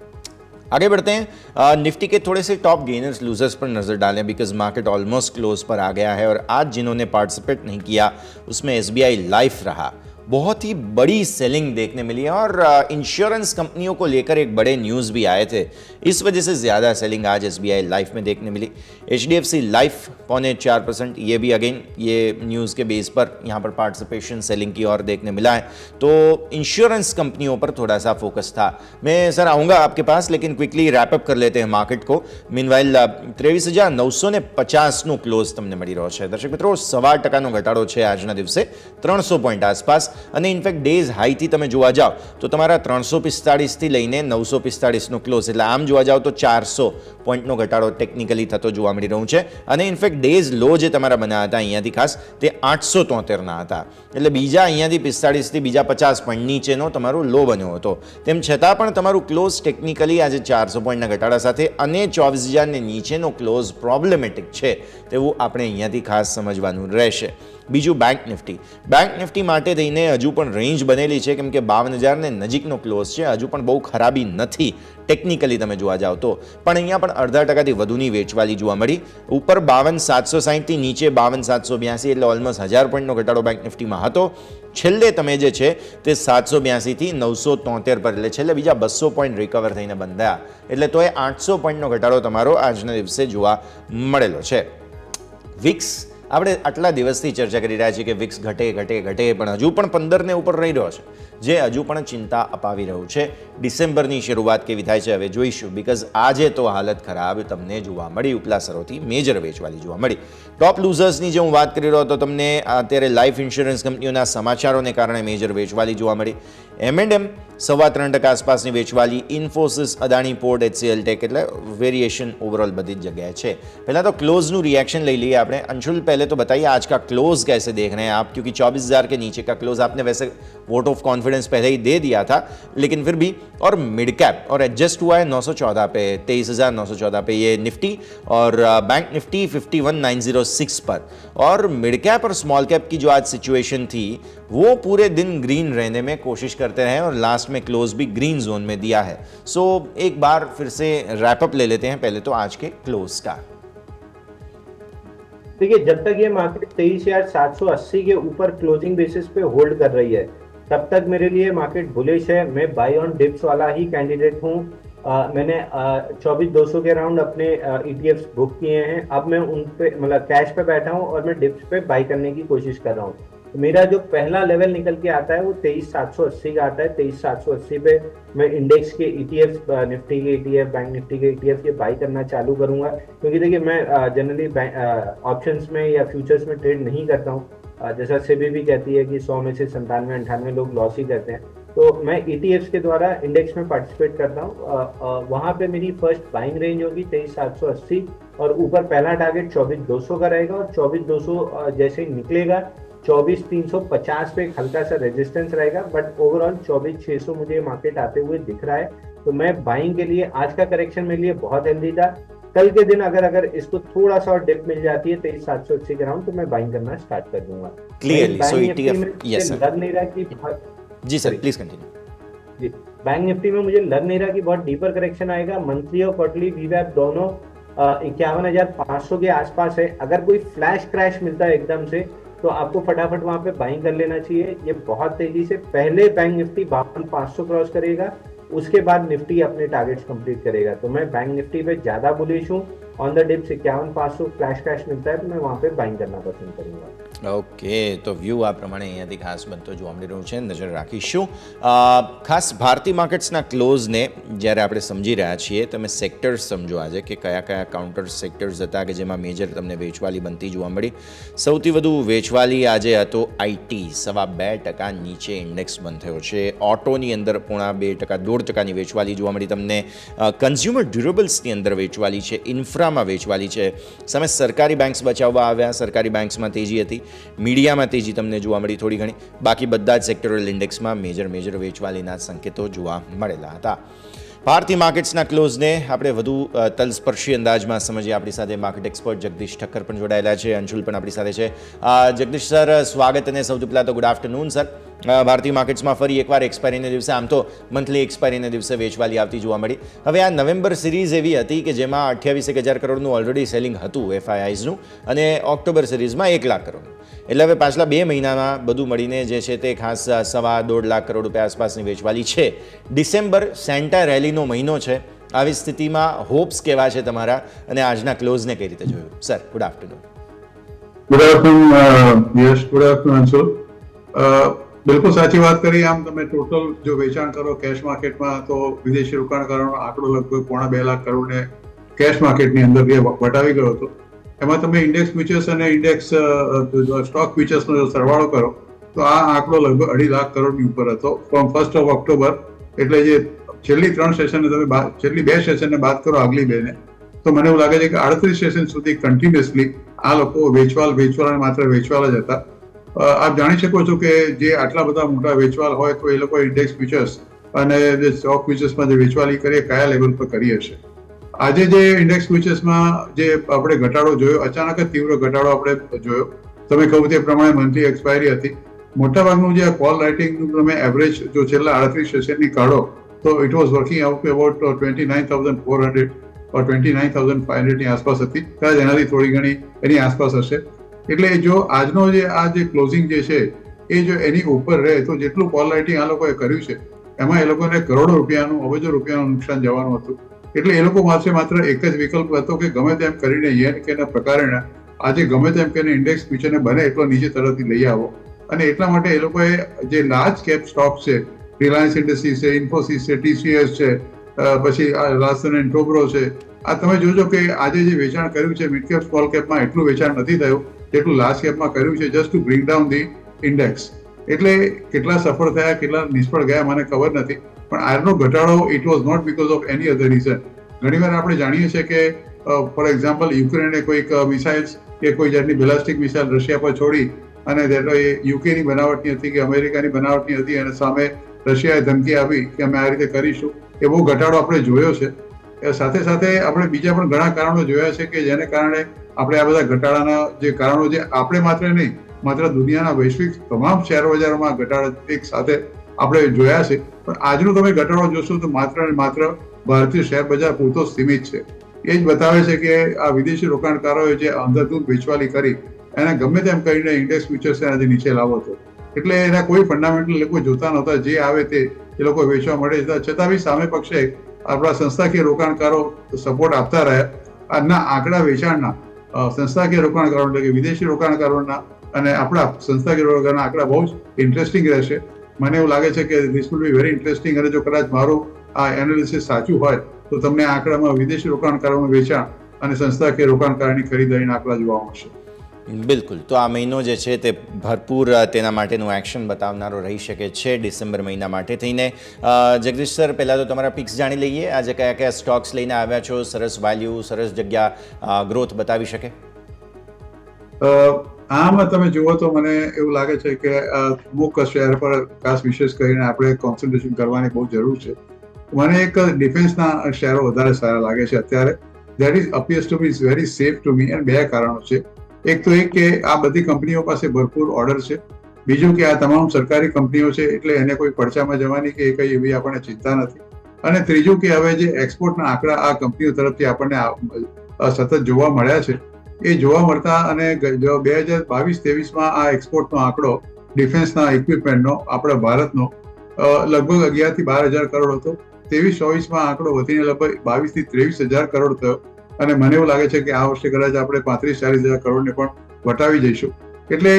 आगे बढ़ते हैं। निफ्टी के थोड़े से टॉप गेनर्स लूजर्स पर नज़र डालें बिकॉज़ मार्केट ऑलमोस्ट क्लोज पर आ गया है और आज जिन्होंने पार्टिसिपेट नहीं किया, उसमें एसबीआई लाइफ रहा। बहुत ही बड़ी सेलिंग देखने मिली है और इंश्योरेंस कंपनियों को लेकर एक बड़े न्यूज़ भी आए थे इस वजह से ज़्यादा सेलिंग आज एस लाइफ में देखने मिली एच लाइफ पौने चार परसेंट ये भी अगेन ये न्यूज़ के बेस पर यहाँ पर पार्टिसिपेशन सेलिंग की ओर देखने मिला है तो इंश्योरेंस कंपनियों पर थोड़ा सा फोकस था मैं सर आऊँगा आपके पास लेकिन क्विकली रैपअप कर लेते हैं मार्केट को મીન વાઇલ ત્રેવીસ હજાર નવસો ને પચાસનું ક્લોઝ તમને મળી રહ્યો છે દર્શક મિત્રો સવા ટકાનો ઘટાડો છે આજના દિવસે ત્રણસો પોઈન્ટ આસપાસ અને ઇનફેક્ટ ડેઝ હાઈથી તમે જોવા જાઓ, તો તમારા ત્રણસો પિસ્તાળીસથી લઈને નવસો પિસ્તાળીસનો ક્લોઝ એટલે આમ જોવા જાઓ તો ચારસો પોઈન્ટનો ઘટાડો ટેકનિકલી થતો જોવા મળી રહ્યું છે. અને ઇનફેક્ટ ડેઝ લો જે તમારા બન્યા હતા અહીંયાથી ખાસ, તે આઠસો તોતેરના હતા. એટલે બીજા અહીંયાથી પિસ્તાળીસથી બીજા પચાસ પોઈન્ટ નીચેનો તમારો લો બન્યો હતો. તેમ છતાં પણ તમારું ક્લોઝ ટેકનિકલી આજે ચારસો પોઈન્ટના ઘટાડા સાથે અને ચોવીસ હજારને નીચેનો ક્લોઝ પ્રોબ્લેમેટિક છે, તેવું આપણે અહીંયાથી ખાસ સમજવાનું રહેશે. બીજું બેંક નિફ્ટી બેંક નિફ્ટી માટે થઈને હજુ પણ રેન્જ બનેલી છે. કેમ કે બાવન હજારને નજીકનો ક્લોઝ છે. હજુ પણ બહુ ખરાબી નથી ટેકનિકલી તમે જોવા જાઓ તો. પણ અહીંયા પણ અડધા ટકાથી વધુની વેચવાલી જોવા મળી. ઉપર બાવન સાતસો સાહીઠથી નીચે બાવન સાતસો બ્યાસી એટલે ઓલમોસ્ટ હજાર પોઈન્ટનો ઘટાડો બેંક નિફ્ટીમાં હતો. છેલ્લે તમે જે છે તે સાતસો બ્યાસીથી નવસો તોતેર પર એટલે છેલ્લે બીજા બસો પોઈન્ટ રિકવર થઈને બંધાયા. એટલે તો એ આઠસો પોઈન્ટનો ઘટાડો તમારો આજના દિવસે જોવા મળેલો છે. વિક્સ આપણે આટલા દિવસથી ચર્ચા કરી રહ્યા છીએ કે વિક્સ ઘટે ઘટે ઘટે, પણ હજુ પણ પંદરને ઉપર રહી રહ્યો છે. જે હજુ પણ ચિંતા અપાવી રહ્યું છે. ડિસેમ્બરની શરૂઆત કેવી થાય છે હવે જોઈશું બિકોઝ આજે તો હાલત ખરાબ તમને જોવા મળી ઉપલા સરોથી મેજર વેચવાલી જોવા મળી ટોપ લૂઝર્સની જે હું વાત કરી રહ્યો હતો તમને અત્યારે લાઈફ ઇન્સ્યોરન્સ કંપનીઓના સમાચારોને કારણે મેજર વેચવાલી જોવા મળી એમ એન્ડ એમ સવા ત્રણ ટકા આસપાસની વેચવાલી Infosys Adani port HCL Tech એટલે વેરિએશન ઓવરઓલ બધી જ જગ્યાએ છે પહેલાં તો ક્લોઝનું रिएक्शन ले लिए आपने अंशुल पहले तो बताइए आज का क्लोज कैसे देख रहे हैं आप क्योंकि चौबीस हज़ार के नीचे का क्लोज आपने वैसे वोट ऑफ कॉन्फिडेंस पहले ही दे दिया था लेकिन फिर भी और मिड कैप और एडजस्ट हुआ है 914 पे, तेईस हज़ार नौ सौ चौदह पे ये निफ्टी और bank Nifty nine zero six पर। और मिड कैप और स्मॉल कैप की जो आज सिचुएशन थी, वो पूरे दिन ग्रीन रहने में कोशिश करते रहे और लास्ट में क्लोज भी ग्रीन जोन में दिया है। सो एक बार फिर से रैपअप ले लेते हैं, पहले तो आज के क्लोज का। देखिए, जब तक ये मार्केट तेईस हज़ार सात सौ अस्सी के ऊपर क्लोजिंग बेसिस पे होल्ड कर रही है तब तक मेरे लिए मार्केट बुलिश है। मैं बाई ऑन डिप्स वाला ही कैंडिडेट हूँ। मैंने चौबीस दो सौ के राउंड अपने ईटीएफ्स बुक किए हैं। अब मैं उन पे मतलब कैश पे बैठा हूँ और मैं डिप्स पे बाई करने की कोशिश कर रहा हूँ। तो मेरा जो पहला लेवल निकल के आता है वो तेईस सात सौ अस्सी का आता है। तेईस सात सौ अस्सी पे मैं इंडेक्स के ईटीएफ निफ्टी के ईटीएफ बैंक निफ्टी के ईटीएफ के बाई करना चालू करूँगा। क्योंकि देखिए मैं जनरली ऑप्शंस में या फ्यूचर्स में ट्रेड नहीं करता हूँ। जैसा सेबी भी कहती है कि सौ में से संतानवे, अंठानवे लोग लॉस ही करते हैं। तो मैं ई के द्वारा इंडेक्स में पार्टिसिपेट करता हूँ। वहाँ पे मेरी फ़र्स्ट बाइंग रेंज होगी तेईस सात सौ अस्सी और ऊपर पहला टारगेट चौबीस दो सौ का रहेगा और चौबीस दो सौ जैसे ही निकलेगा, चौबीस तीन सौ पचास पे एक हल्का सा रेजिस्टेंस रहेगा बट ओवरऑल चौबीस छः सौ मुझे मार्केट आते हुए दिख रहा है। तो मैं बाइंग के लिए, आज का करेक्शन मेरे लिए बहुत हेल्दी था। कल के दिन अगर अगर इसको थोड़ा सा और डिप मिल जाती है तेईस सात सौ अस्सी के राउंड तो मैं बाइंग करना स्टार्ट कर दूँगा। Clearly so ETF yes sir लग नहीं रहा कि जी सर प्लीज़ कंटिन्यू जी बैंक निफ्टी में मुझे लग नहीं रहा कि बहुत डीपर करेक्शन आएगा। मंथली और क्वार्टरली वीवैप दोनों इक्यावन हज़ार पाँच सौ के आसपास है। अगर कोई फ्लैश क्रैश मिलता है एकदम से तो आपको फटाफट वहाँ पे बाइंग कर लेना चाहिए। ये बहुत तेज़ी से पहले बैंक निफ्टी बावन पाँच सौ क्रॉस करेगा। उसके बाद निफ्टी अपने टारगेट्स कंप्लीट करेगा। तो मैं बैंक निफ्टी पे ज़्यादा बुलिश हूँ। ऑन द डिप्स इक्यावन पाँच सौ फ्लैश कैश मिलता है तो मैं वहाँ पे बाइंग करना पसंद करूँगा। ઓકે, તો વ્યૂ આ પ્રમાણે અહીંયાથી ખાસ બનતો જોવા મળી રહ્યું છે. નજર રાખીશું. ખાસ ભારતીય માર્કેટ્સના ક્લોઝને જ્યારે આપણે સમજી રહ્યા છીએ, તમે સેક્ટર્સ સમજો આજે કે કયા કયા કાઉન્ટર સેક્ટર્સ હતા કે જેમાં મેજર તમને વેચવાલી બનતી જોવા મળી. સૌથી વધુ વેચવાલી આજે હતો આઈટી સવા બે ટકા નીચે ઇન્ડેક્સ બંધ થયો છે. ઓટોની અંદર પોણા બે ટકા, દોઢ ટકાની વેચવાલી જોવા મળી તમને. કન્ઝ્યુમર ડ્યુરેબલ્સની અંદર વેચવાલી છે. ઇન્ફ્રામાં વેચવાલી છે. સામે સરકારી બેંક્સ બચાવવા આવ્યા. સરકારી બેંક્સમાં તેજી હતી. મીડિયામાં તેજી તમને જોવા મળી થોડી ઘણી. બાકી બધા જ સેક્ટોરલ ઇન્ડેક્સમાં મેજર મેજર વેચવાલીના સંકેતો જોવા મળેલા હતા. ભારતીય માર્કેટ્સના ક્લોઝને આપણે વધુ તલસ્પર્શી અંદાજમાં સમજીએ. આપણી સાથે માર્કેટ એક્સપર્ટ જગદીશ ઠક્કર પણ જોડાયેલા છે. અંશુલ પણ આપણી સાથે છે. જગદીશ સર, સ્વાગત અને સૌથી પહેલાં તો ગુડ આફ્ટરનૂન સર. ભારતીય માર્કેટ્સમાં ફરી એકવાર એક્સપાયરીના દિવસે, આમ તો મંથલી એક્સપાયરીના દિવસે વેચવાલી આવતી જોવા મળી. હવે આ નવેમ્બર સિરીઝ એવી હતી કે જેમાં અઠ્યાવીસ એક હજાર કરોડનું ઓલરેડી સેલિંગ હતું એફઆઈઆઈઝનું અને ઓક્ટોબર સિરીઝમાં એક લાખ કરોડ એટલે હવે પાછલા બે મહિનામાં બધું મળીને જે છે તે ખાસ સવા દોઢ લાખ કરોડ રૂપિયા આસપાસની વેચવાલી છે. ડિસેમ્બર સેન્ટા રેલીનો મહિનો છે. આવી સ્થિતિમાં હોપ્સ કેવા છે તમારા? અને આજના ક્લોઝને કઈ રીતે જોયું? Sir, good afternoon. Good afternoon yes good afternoon Anshul બિલકુલ સાચી વાત કરી. આમ તમે ટોટલ જો વેચાણ કરો કેશ માર્કેટમાં, તો વિદેશી રોકાણકારોનો આંકડો લગભગ પોણા બે લાખ કરોડને કેશ માર્કેટની અંદર વટાવી ગયો હતો. એમાં તમે ઇન્ડેક્સ મ્યુચ્યુઅલ્સ અને ઇન્ડેક્સ સ્ટોક મ્યુચ્યુઅલ્સનો સરવાળો કરો, તો આ આંકડો લગભગ અઢી લાખ કરોડની ઉપર હતો ફ્રોમ ફર્સ્ટ ઓફ ઓક્ટોબર એટલે જે છેલ્લી ત્રણ સેશનને તમે છેલ્લી બે સેશનને બાદ કરો આગલી બેને, તો મને એવું લાગે છે કે આડત્રીસ સેશન સુધી કન્ટિન્યુઅસલી આ લોકો વેચવાલ વેચવાલ અને માત્ર વેચવાલ જ હતા. આપ જાણી શકો છો કે જે આટલા બધા મોટા વેચવાલ હોય તો એ લોકો ઇન્ડેક્સ મ્યુચ્યુઅલ્સ અને જે સ્ટોક મ્યુચ્યુઅલ્સમાં જે વેચવાલી કરીએ, કયા લેવલ પર કરી હશે આજે જે ઇન્ડેક્સ ફ્યુચર્સમાં જે આપણે ઘટાડો જોયો, અચાનક જ તીવ્ર ઘટાડો આપણે જોયો. તમે કહું તે પ્રમાણે મંથલી એક્સપાયરી હતી. મોટાભાગનું જે કોલ રાઇટિંગનું તમે એવરેજ જો છેલ્લા આડત્રીસ સેશનની કાઢો, તો it was working out about twenty nine thousand four hundred or twenty nine thousand five હંડ્રેડની આસપાસ હતી. કદાચ એનાથી થોડી ઘણી એની આસપાસ હશે. એટલે જો આજનો જે આ જે ક્લોઝિંગ જે છે, એ જો એની ઉપર રહે, તો જેટલું કોલ રાઇટિંગ આ લોકોએ કર્યું છે, એમાં એ લોકોને કરોડો રૂપિયાનું, અબજો રૂપિયાનું નુકસાન જવાનું હતું. એટલે એ લોકો પાસે માત્ર એક જ વિકલ્પ હતો કે ગમે તેમ કરીને યેન કે પ્રકારે આજે ગમે તેમ કરીને ઇન્ડેક્સ ફ્યુચરને બને એટલો નીચે તરફથી લઈ આવો. અને એટલા માટે એ લોકોએ જે લાર્જ કેપ સ્ટોક છે રિલાયન્સ ઇન્ડસ્ટ્રીઝ છે ઇન્ફોસિસ છે ટીસીએસ છે પછી લાસન એન્ડ ટોબ્રો છે, આ તમે જોજો કે આજે જે વેચાણ કર્યું છે મિડ કેપ સ્મોલ કેપમાં એટલું વેચાણ નથી થયું જેટલું લાસ્ટ કેપમાં કર્યું છે just to bring down the index એટલે કેટલા સફળ થયા, કેટલા નિષ્ફળ ગયા મને ખબર નથી. પણ આજનો ઘટાડો it was not because of any other reason ઘણીવાર આપણે જાણીએ છીએ કે ફોર એક્ઝામ્પલ યુક્રેને કોઈક મિસાઇલ્સ કે કોઈ જાતની બેલાસ્ટિક મિસાઇલ રશિયા પર છોડી અને એ યુકેની બનાવટની હતી કે અમેરિકાની બનાવટની હતી અને સામે રશિયાએ ધમકી આપી કે અમે આ રીતે કરીશું. એ બહુ ઘટાડો આપણે જોયો છે. સાથે સાથે આપણે બીજા પણ ઘણા કારણો જોયા છે કે જેને કારણે આપણે આ બધા ઘટાડાના જે કારણો જે આપણે માત્ર નહીં, માત્ર દુનિયાના વૈશ્વિક તમામ શેર બજારોમાં ઘટાડા એક સાથે આપણે જોયા છે. પણ આજનો તમે ઘટાડો જોશો તો માત્ર અને માત્ર ભારતીય શેર બજાર પૂરતો સીમિત છે. એ જ બતાવે છે કે આ વિદેશી રોકાણકારોએ જે અંધાધૂંધ વેચવાલી કરી, એને ગમે તેમ કરીને ઇન્ડેક્સ ફ્યુચર્સ એનાથી નીચે લાવો હતો એટલે એના કોઈ ફંડામેન્ટલ લોકો જોતા નહોતા, જે આવે તે, એ લોકો વેચવા મળે છે. છતાં બી સામે પક્ષે આપણા સંસ્થાકીય રોકાણકારો સપોર્ટ આપતા રહ્યા. આજના આંકડા વેચાણના સંસ્થાકીય રોકાણકારો એટલે કે વિદેશી રોકાણકારોના અને આપણા સંસ્થાકીય રોકાણના આંકડા બહુ જ ઇન્ટરેસ્ટિંગ રહેશે. મને એવું લાગે છે કે this will be very interesting અને જો કદાચ મારું આ એનાલિસિસ સાચું હોય તો તમને આંકડામાં વિદેશી રોકાણકારોનું વેચાણ અને સંસ્થાકીય રોકાણકારોની ખરીદારીના આંકડા જોવા મળશે. બિલકુલ. તો આ મહિનો જે છે તે ભરપૂર તેના માટેનું એક્શન બતાવનારો રહી શકે છે ડિસેમ્બર મહિના માટે થઈને. જગદીશ સર પહેલાં તો તમારા પિક્સ જાણી લઈએ. આજે કયા કયા સ્ટોક્સ લઈને આવ્યા છો? સરસ વેલ્યુ સરસ જગ્યા ગ્રોથ બતાવી શકે? આમાં તમે જુઓ તો મને એવું લાગે છે કે અમુક શેર પર ખાસ વિશેષ કરીને આપણે કોન્સન્ટ્રેશન કરવાની બહુ જરૂર છે. મને એક ડિફેન્સના શેરો વધારે સારા લાગે છે અત્યારે. That is appears to be very safe to me and બે કારણો છે. એક તો એક કે આ બધી કંપનીઓ પાસે ભરપૂર ઓર્ડર છે. બીજું કે આ તમામ સરકારી કંપનીઓ છે, એટલે એને કોઈ પડચામાં જવાની કે એ કઈ એવી આપણને ચિંતા નથી. અને ત્રીજું કે હવે જે એક્સપોર્ટના આંકડા આ કંપનીઓ તરફથી આપણને સતત જોવા મળ્યા છે એ જોવા મળતા અને બે હજાર બાવીસ, ત્રેવીસમાં આ એક્સપોર્ટનો આંકડો, ડિફેન્સના ઇક્વિપમેન્ટનો, આપણા ભારતનો લગભગ અગિયારથી બાર હજાર કરોડ હતો. ત્રેવીસ, ચોવીસમાં આંકડો વધીને લગભગ બાવીસથી ત્રેવીસ હજાર કરોડ થયો. અને મને એવું લાગે છે કે આ વર્ષે કદાચ આપણે પાંત્રીસ, ચાલીસ હજાર કરોડને પણ વટાવી જઈશું. એટલે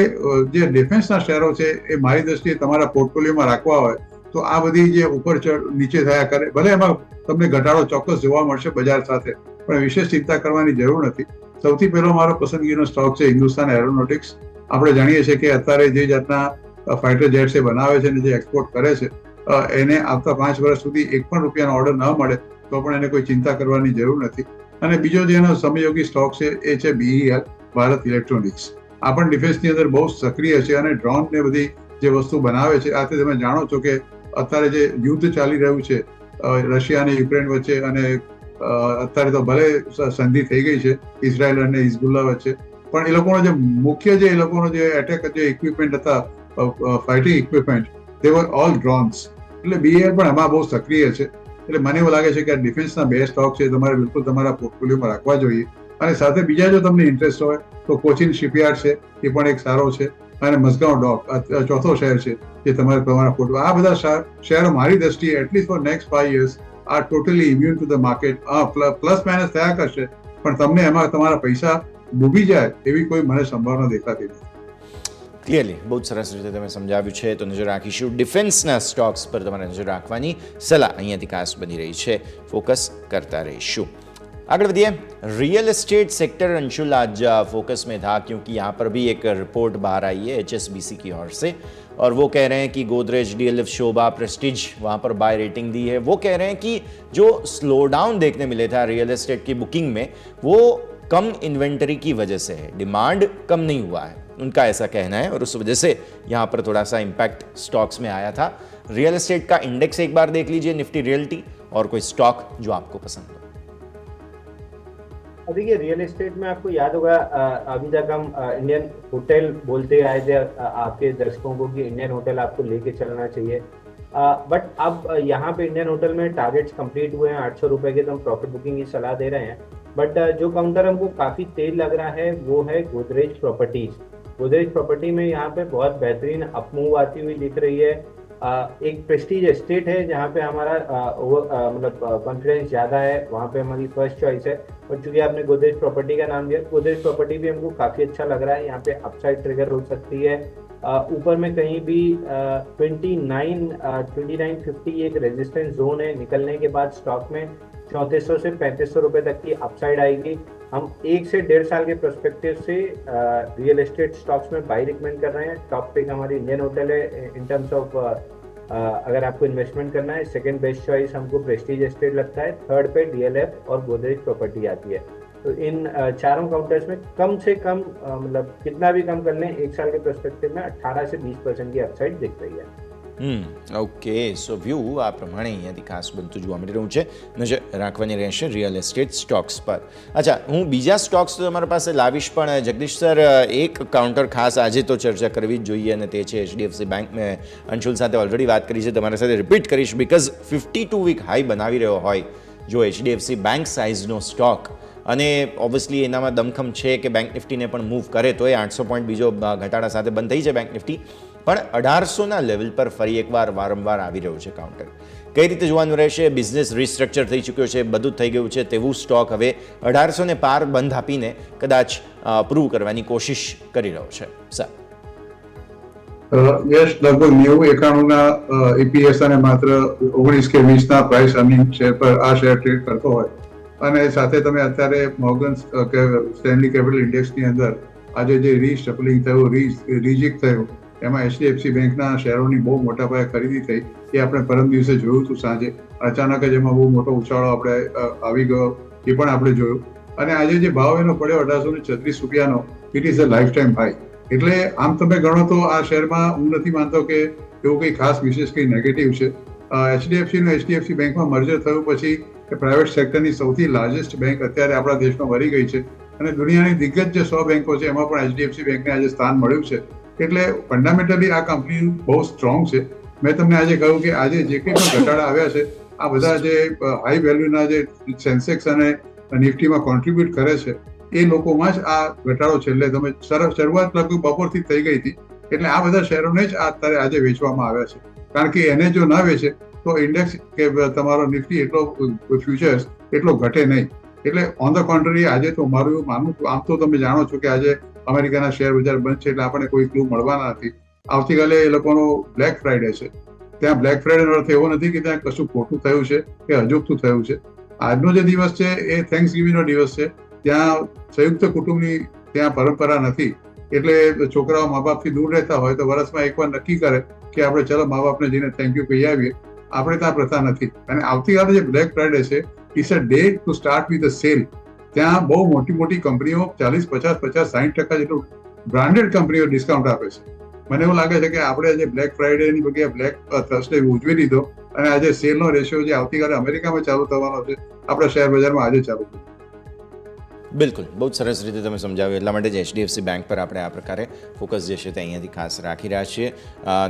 જે ડિફેન્સના શેરો છે, એ મારી દ્રષ્ટિએ તમારા પોર્ટફોલિયોમાં રાખવા હોય, તો આ બધી જે ઉપર નીચે થયા કરે, ભલે એમાં તમને ઘટાડો ચોક્કસ જોવા મળશે બજાર સાથે, પણ વિશેષ ચિંતા કરવાની જરૂર નથી. સૌથી પહેલો મારો પસંદગીનો સ્ટોક છે હિન્દુસ્તાન એરોનોટિક્સ આપણે જાણીએ છીએ કે અત્યારે જે જાતના ફાઇટર જેટ્સ એ બનાવે છે અને જે એક્સપોર્ટ કરે છે એને આવતા પાંચ વર્ષ સુધી એક પણ રૂપિયાનો ઓર્ડર ન મળે, તો પણ એને કોઈ ચિંતા કરવાની જરૂર નથી. અને બીજો જેનો સમયોગી સ્ટોક છે, એ છે બીઈએલ ભારત ઇલેક્ટ્રોનિક્સ આ પણ ડિફેન્સની અંદર બહુ સક્રિય છે અને ડ્રોન ને બધી જે વસ્તુ બનાવે છે આથી તમે જાણો છો કે અત્યારે જે યુદ્ધ ચાલી રહ્યું છે રશિયા અને યુક્રેન વચ્ચે અને અત્યારે તો ભલે સંધિ થઈ ગઈ છે, ઇઝરાયલ અને હિઝબુલ્લા વચ્ચે. પણ એ લોકોનો જે મુખ્ય જે, એ લોકોનો જે એટેક જે ઇક્વિપમેન્ટ હતા fighting equipment they were all drones એટલે બીએલ પણ એમાં બહુ સક્રિય છે. એટલે મને એવું લાગે છે કે આ ડિફેન્સના બે સ્ટોક છે તમારે બિલકુલ તમારા પોર્ટફોલિયોમાં રાખવા જોઈએ. અને સાથે બીજા જો તમને ઇન્ટરેસ્ટ હોય, તો કોચિન શિપયાર્ડ છે, એ પણ એક સારો છે. અને મસગાંવ ડોક ચોથો શહેર છે, જે તમારે તમારા ફોટો આ બધા શહેરો મારી દ્રષ્ટિએ at least for next five years are totally immune to the market plus minus થયા કરશે પણ તમને એમાં તમારા પૈસા ડૂબી જાય એવી કોઈ મને સંભાવના દેખાતી નથી ક્લિયરલી બહુ જ સરસ રીતે તમે સમજાવ્યું છે તો નજર રાખીશું ડિફેન્સના સ્ટોક્સ પર તમારે નજર રાખવાની સલાહ અહીંયાથી ખાસ બની રહી છે ફોકસ કરતા રહીશું आगे बढ़िए। रियल एस्टेट सेक्टर अंशुल, आज फोकस में था क्योंकि यहाँ पर भी एक रिपोर्ट बाहर आई है एचएसबीसी की ओर से। और वो कह रहे हैं कि गोदरेज, डीएलएफ, शोभा, प्रेस्टिज वहाँ पर बाय रेटिंग दी है। वो कह रहे हैं कि जो स्लो डाउन देखने मिले था रियल एस्टेट की बुकिंग में, वो कम इन्वेंटरी की वजह से है। डिमांड कम नहीं हुआ है, उनका ऐसा कहना है। और उस वजह से यहाँ पर थोड़ा सा इम्पैक्ट स्टॉक्स में आया था। रियल एस्टेट का इंडेक्स एक बार देख लीजिए, निफ्टी रियल्टी और कोई स्टॉक जो आपको पसंद देखिए रियल एस्टेट में आपको याद होगा अभी तक हम इंडियन होटल बोलते आए थे आपके दर्शकों को कि इंडियन होटल आपको लेके चलना चाहिए। बट अब यहाँ पे इंडियन होटल में टारगेट्स कंप्लीट हुए हैं, आठ सौ रुपए के तो हम प्रॉफिट बुकिंग की सलाह दे रहे हैं। बट जो काउंटर हमको काफ़ी तेज लग रहा है, वो है गोदरेज प्रॉपर्टीज़ गोदरेज प्रॉपर्टी में यहाँ पे बहुत बेहतरीन अपमूव आती हुई दिख रही है। एक प्रेस्टीज एस्टेट है जहाँ पे हमारा मतलब कॉन्फिडेंस ज़्यादा है, वहाँ पे हमारी फ़र्स्ट चॉइस है। और चूँकि आपने गोदरेज प्रॉपर्टी का नाम दिया गोदरेज प्रॉपर्टी भी हमको काफ़ी अच्छा लग रहा है। यहाँ पे अपसाइड ट्रिगर हो सकती है। ऊपर में कहीं भी twenty nine twenty nine fifty एक रेजिस्टेंस जोन है। निकलने के बाद स्टॉक में चौंतीस सौ पैंतीस सौ रुपए तक की अपसाइड आएगी। हम एक से डेढ़ साल के प्रोस्पेक्टिव से रियल एस्टेट स्टॉक्स में बाई रिकमेंड कर रहे हैं। टॉप पिक हमारी इंडियन होटल है इन टर्म्स ऑफ़ अगर आपको इन्वेस्टमेंट करना है सेकंड बेस्ट चॉइस हमको प्रेस्टीज एस्टेट लगता है थर्ड पे डीएलएफ और गोदरेज प्रॉपर्टी आती है। तो इन चारों काउंटर्स में कम से कम मतलब कितना भी कम कर लें, एक साल के प्रोस्पेक्टिव में 18 से 20 परसेंट की अपसाइड दिख रही है। ઓકે સો વ્યૂ આ પ્રમાણે અહીંયાથી ખાસ બનતું જોવા મળી રહ્યું છે. નજર રાખવાની રહેશે રિયલ એસ્ટેટ સ્ટોક્સ પર. અચ્છા, હું બીજા સ્ટોક્સ તો તમારા પાસે લાવીશ, પણ જગદીશ સર એક કાઉન્ટર ખાસ આજે તો ચર્ચા કરવી જ જોઈએ અને તે છે એચડીએફસી બેંક મેં અંશુલ સાથે ઓલરેડી વાત કરી છે, તમારા સાથે રિપીટ કરીશ because fifty two week high બનાવી રહ્યો હોય જો એચડીએફસી બેંક સાઇઝનો સ્ટોક અને ઓબ્વિયસલી એનામાં દમખમ છે કે બેંક નિફ્ટીને પણ મૂવ કરે, તો એ આઠસો પોઈન્ટ બીજો ઘટાડા સાથે બંધ થઈ છે બેંક નિફ્ટી પણ અઢારસોના લેવલ પર ફરી એકવાર વારંવાર આવી રહ્યું છે કાઉન્ટર કઈ રીતે જોવાનું રહેશે? બિઝનેસ રિસ્ટ્રક્ચર થઈ ચૂક્યો છે, બધું થઈ ગયું છે, તેવું સ્ટોક હવે અઢારસોને પાર બંધ આપીને કદાચ પ્રૂવ કરવાની કોશિશ કરી રહ્યો છે. સર યસ લગભગ નેવું એકાણુંના ઈપીએસ અને માત્ર ઓગણીસ કે વીસના પ્રાઇસ અર્નિંગ શેર પર, આ શેર ટ્રેડ કરતો હોય. અને સાથે તમે અત્યારે મોર્ગન સ્ટેનલી કેપિટલ ઇન્ડેક્સની અંદર આજે જે રીસ્ટપલિંગ થયું રીજિક થયું એમાં એચડીએફસી બેંકના શેરોની બહુ મોટા પાયે ખરીદી થઈ એ આપણે પરમ દિવસે જોયું હતું સાંજે. અચાનક જ એમાં બહુ મોટો ઉછાળો આપણે આવી ગયો એ પણ આપણે જોયું. અને આજે જે ભાવ એનો પડ્યો અઢારસો ને છત્રીસ રૂપિયાનો it is a life time high એટલે આમ તમે ગણો તો આ શેરમાં હું નથી માનતો કે એવું કંઈ ખાસ વિશેષ કંઈ નેગેટિવ છે. એચડીએફસી અને એચડીએફસી બેંકમાં મર્જર થયું પછી કે પ્રાઇવેટ સેક્ટરની સૌથી લાર્જેસ્ટ બેંક અત્યારે આપણા દેશમાં વળી ગઈ છે. અને દુનિયાની દિગ્ગજ જે સો બેંકો છે એમાં પણ એચડીએફસી બેંકને આજે સ્થાન મળ્યું છે. એટલે ફંડામેન્ટલી આ કંપની બહુ સ્ટ્રોંગ છે. મેં તમને આજે કહ્યું કે આજે જે કંઈ પણ ઘટાડા આવ્યા છે, આ બધા જે હાઈ વેલ્યુના જે સેન્સેક્સ અને નિફ્ટીમાં કોન્ટ્રીબ્યુટ કરે છે, એ લોકોમાં જ આ ઘટાડો છેલ્લે તમે શરૂઆત લગભગ બપોરથી થઈ ગઈ હતી. એટલે આ બધા શેરોને જ અત્યારે આજે વેચવામાં આવ્યા છે. કારણ કે એને જો ના વેચે, તો ઇન્ડેક્સ કે તમારો નિફ્ટી એટલો ફ્યુચર્સ એટલો ઘટે નહીં. એટલે ઓન ધ કોન્ટ્રી આજે તો મારું માનવું, આમ તો તમે જાણો છો કે આજે અમેરિકાના શેર બજાર બંધ છે એટલે આપણને કોઈ ક્લુ મળવાના નથી. આવતીકાલે એ લોકોનો બ્લેક ફ્રાઈડે છે. ત્યાં બ્લેક ફ્રાઈડેનો અર્થ એવો નથી કે ત્યાં કશું ખોટું થયું છે કે અજુગતું થયું છે. આજનો જે દિવસ છે એ થેન્ક્સ ગિવિંગનો દિવસ છે. ત્યાં સંયુક્ત કુટુંબની ત્યાં પરંપરા નથી. એટલે છોકરાઓ મા બાપથી દૂર રહેતા હોય તો વર્ષમાં એકવાર નક્કી કરે કે આપણે ચલો મા બાપને જઈને થેન્ક યુ કહી આવીએ. આપણે ત્યાં પ્રથા નથી. અને આવતીકાલે જે બ્લેક ફ્રાઈડે છે it's a day to start with a sale ત્યાં બહુ મોટી મોટી કંપનીઓ ચાલીસ પચાસ પચાસ સાઠ ટકા જેટલું બ્રાન્ડેડ કંપનીઓ ડિસ્કાઉન્ટ આપે છે મને એવું લાગે છે કે આપણે આજે બ્લેક ફ્રાઈડેની બગીયા બ્લેક થર્સડે ઉજવી લીધો અને આજે સેલનો રેશિયો જે આવતીકાલે અમેરિકામાં ચાલુ થવાનો છે આપણા શેર બજારમાં આજે ચાલુ થયું બિલકુલ બહુ સરસ રીતે તમે સમજાવ્યું એટલા માટે જ એચડીએફસી બેંક પર આપણે આ પ્રકારે ફોકસ જે છે તે અહીંયાથી ખાસ રાખી રહ્યા છીએ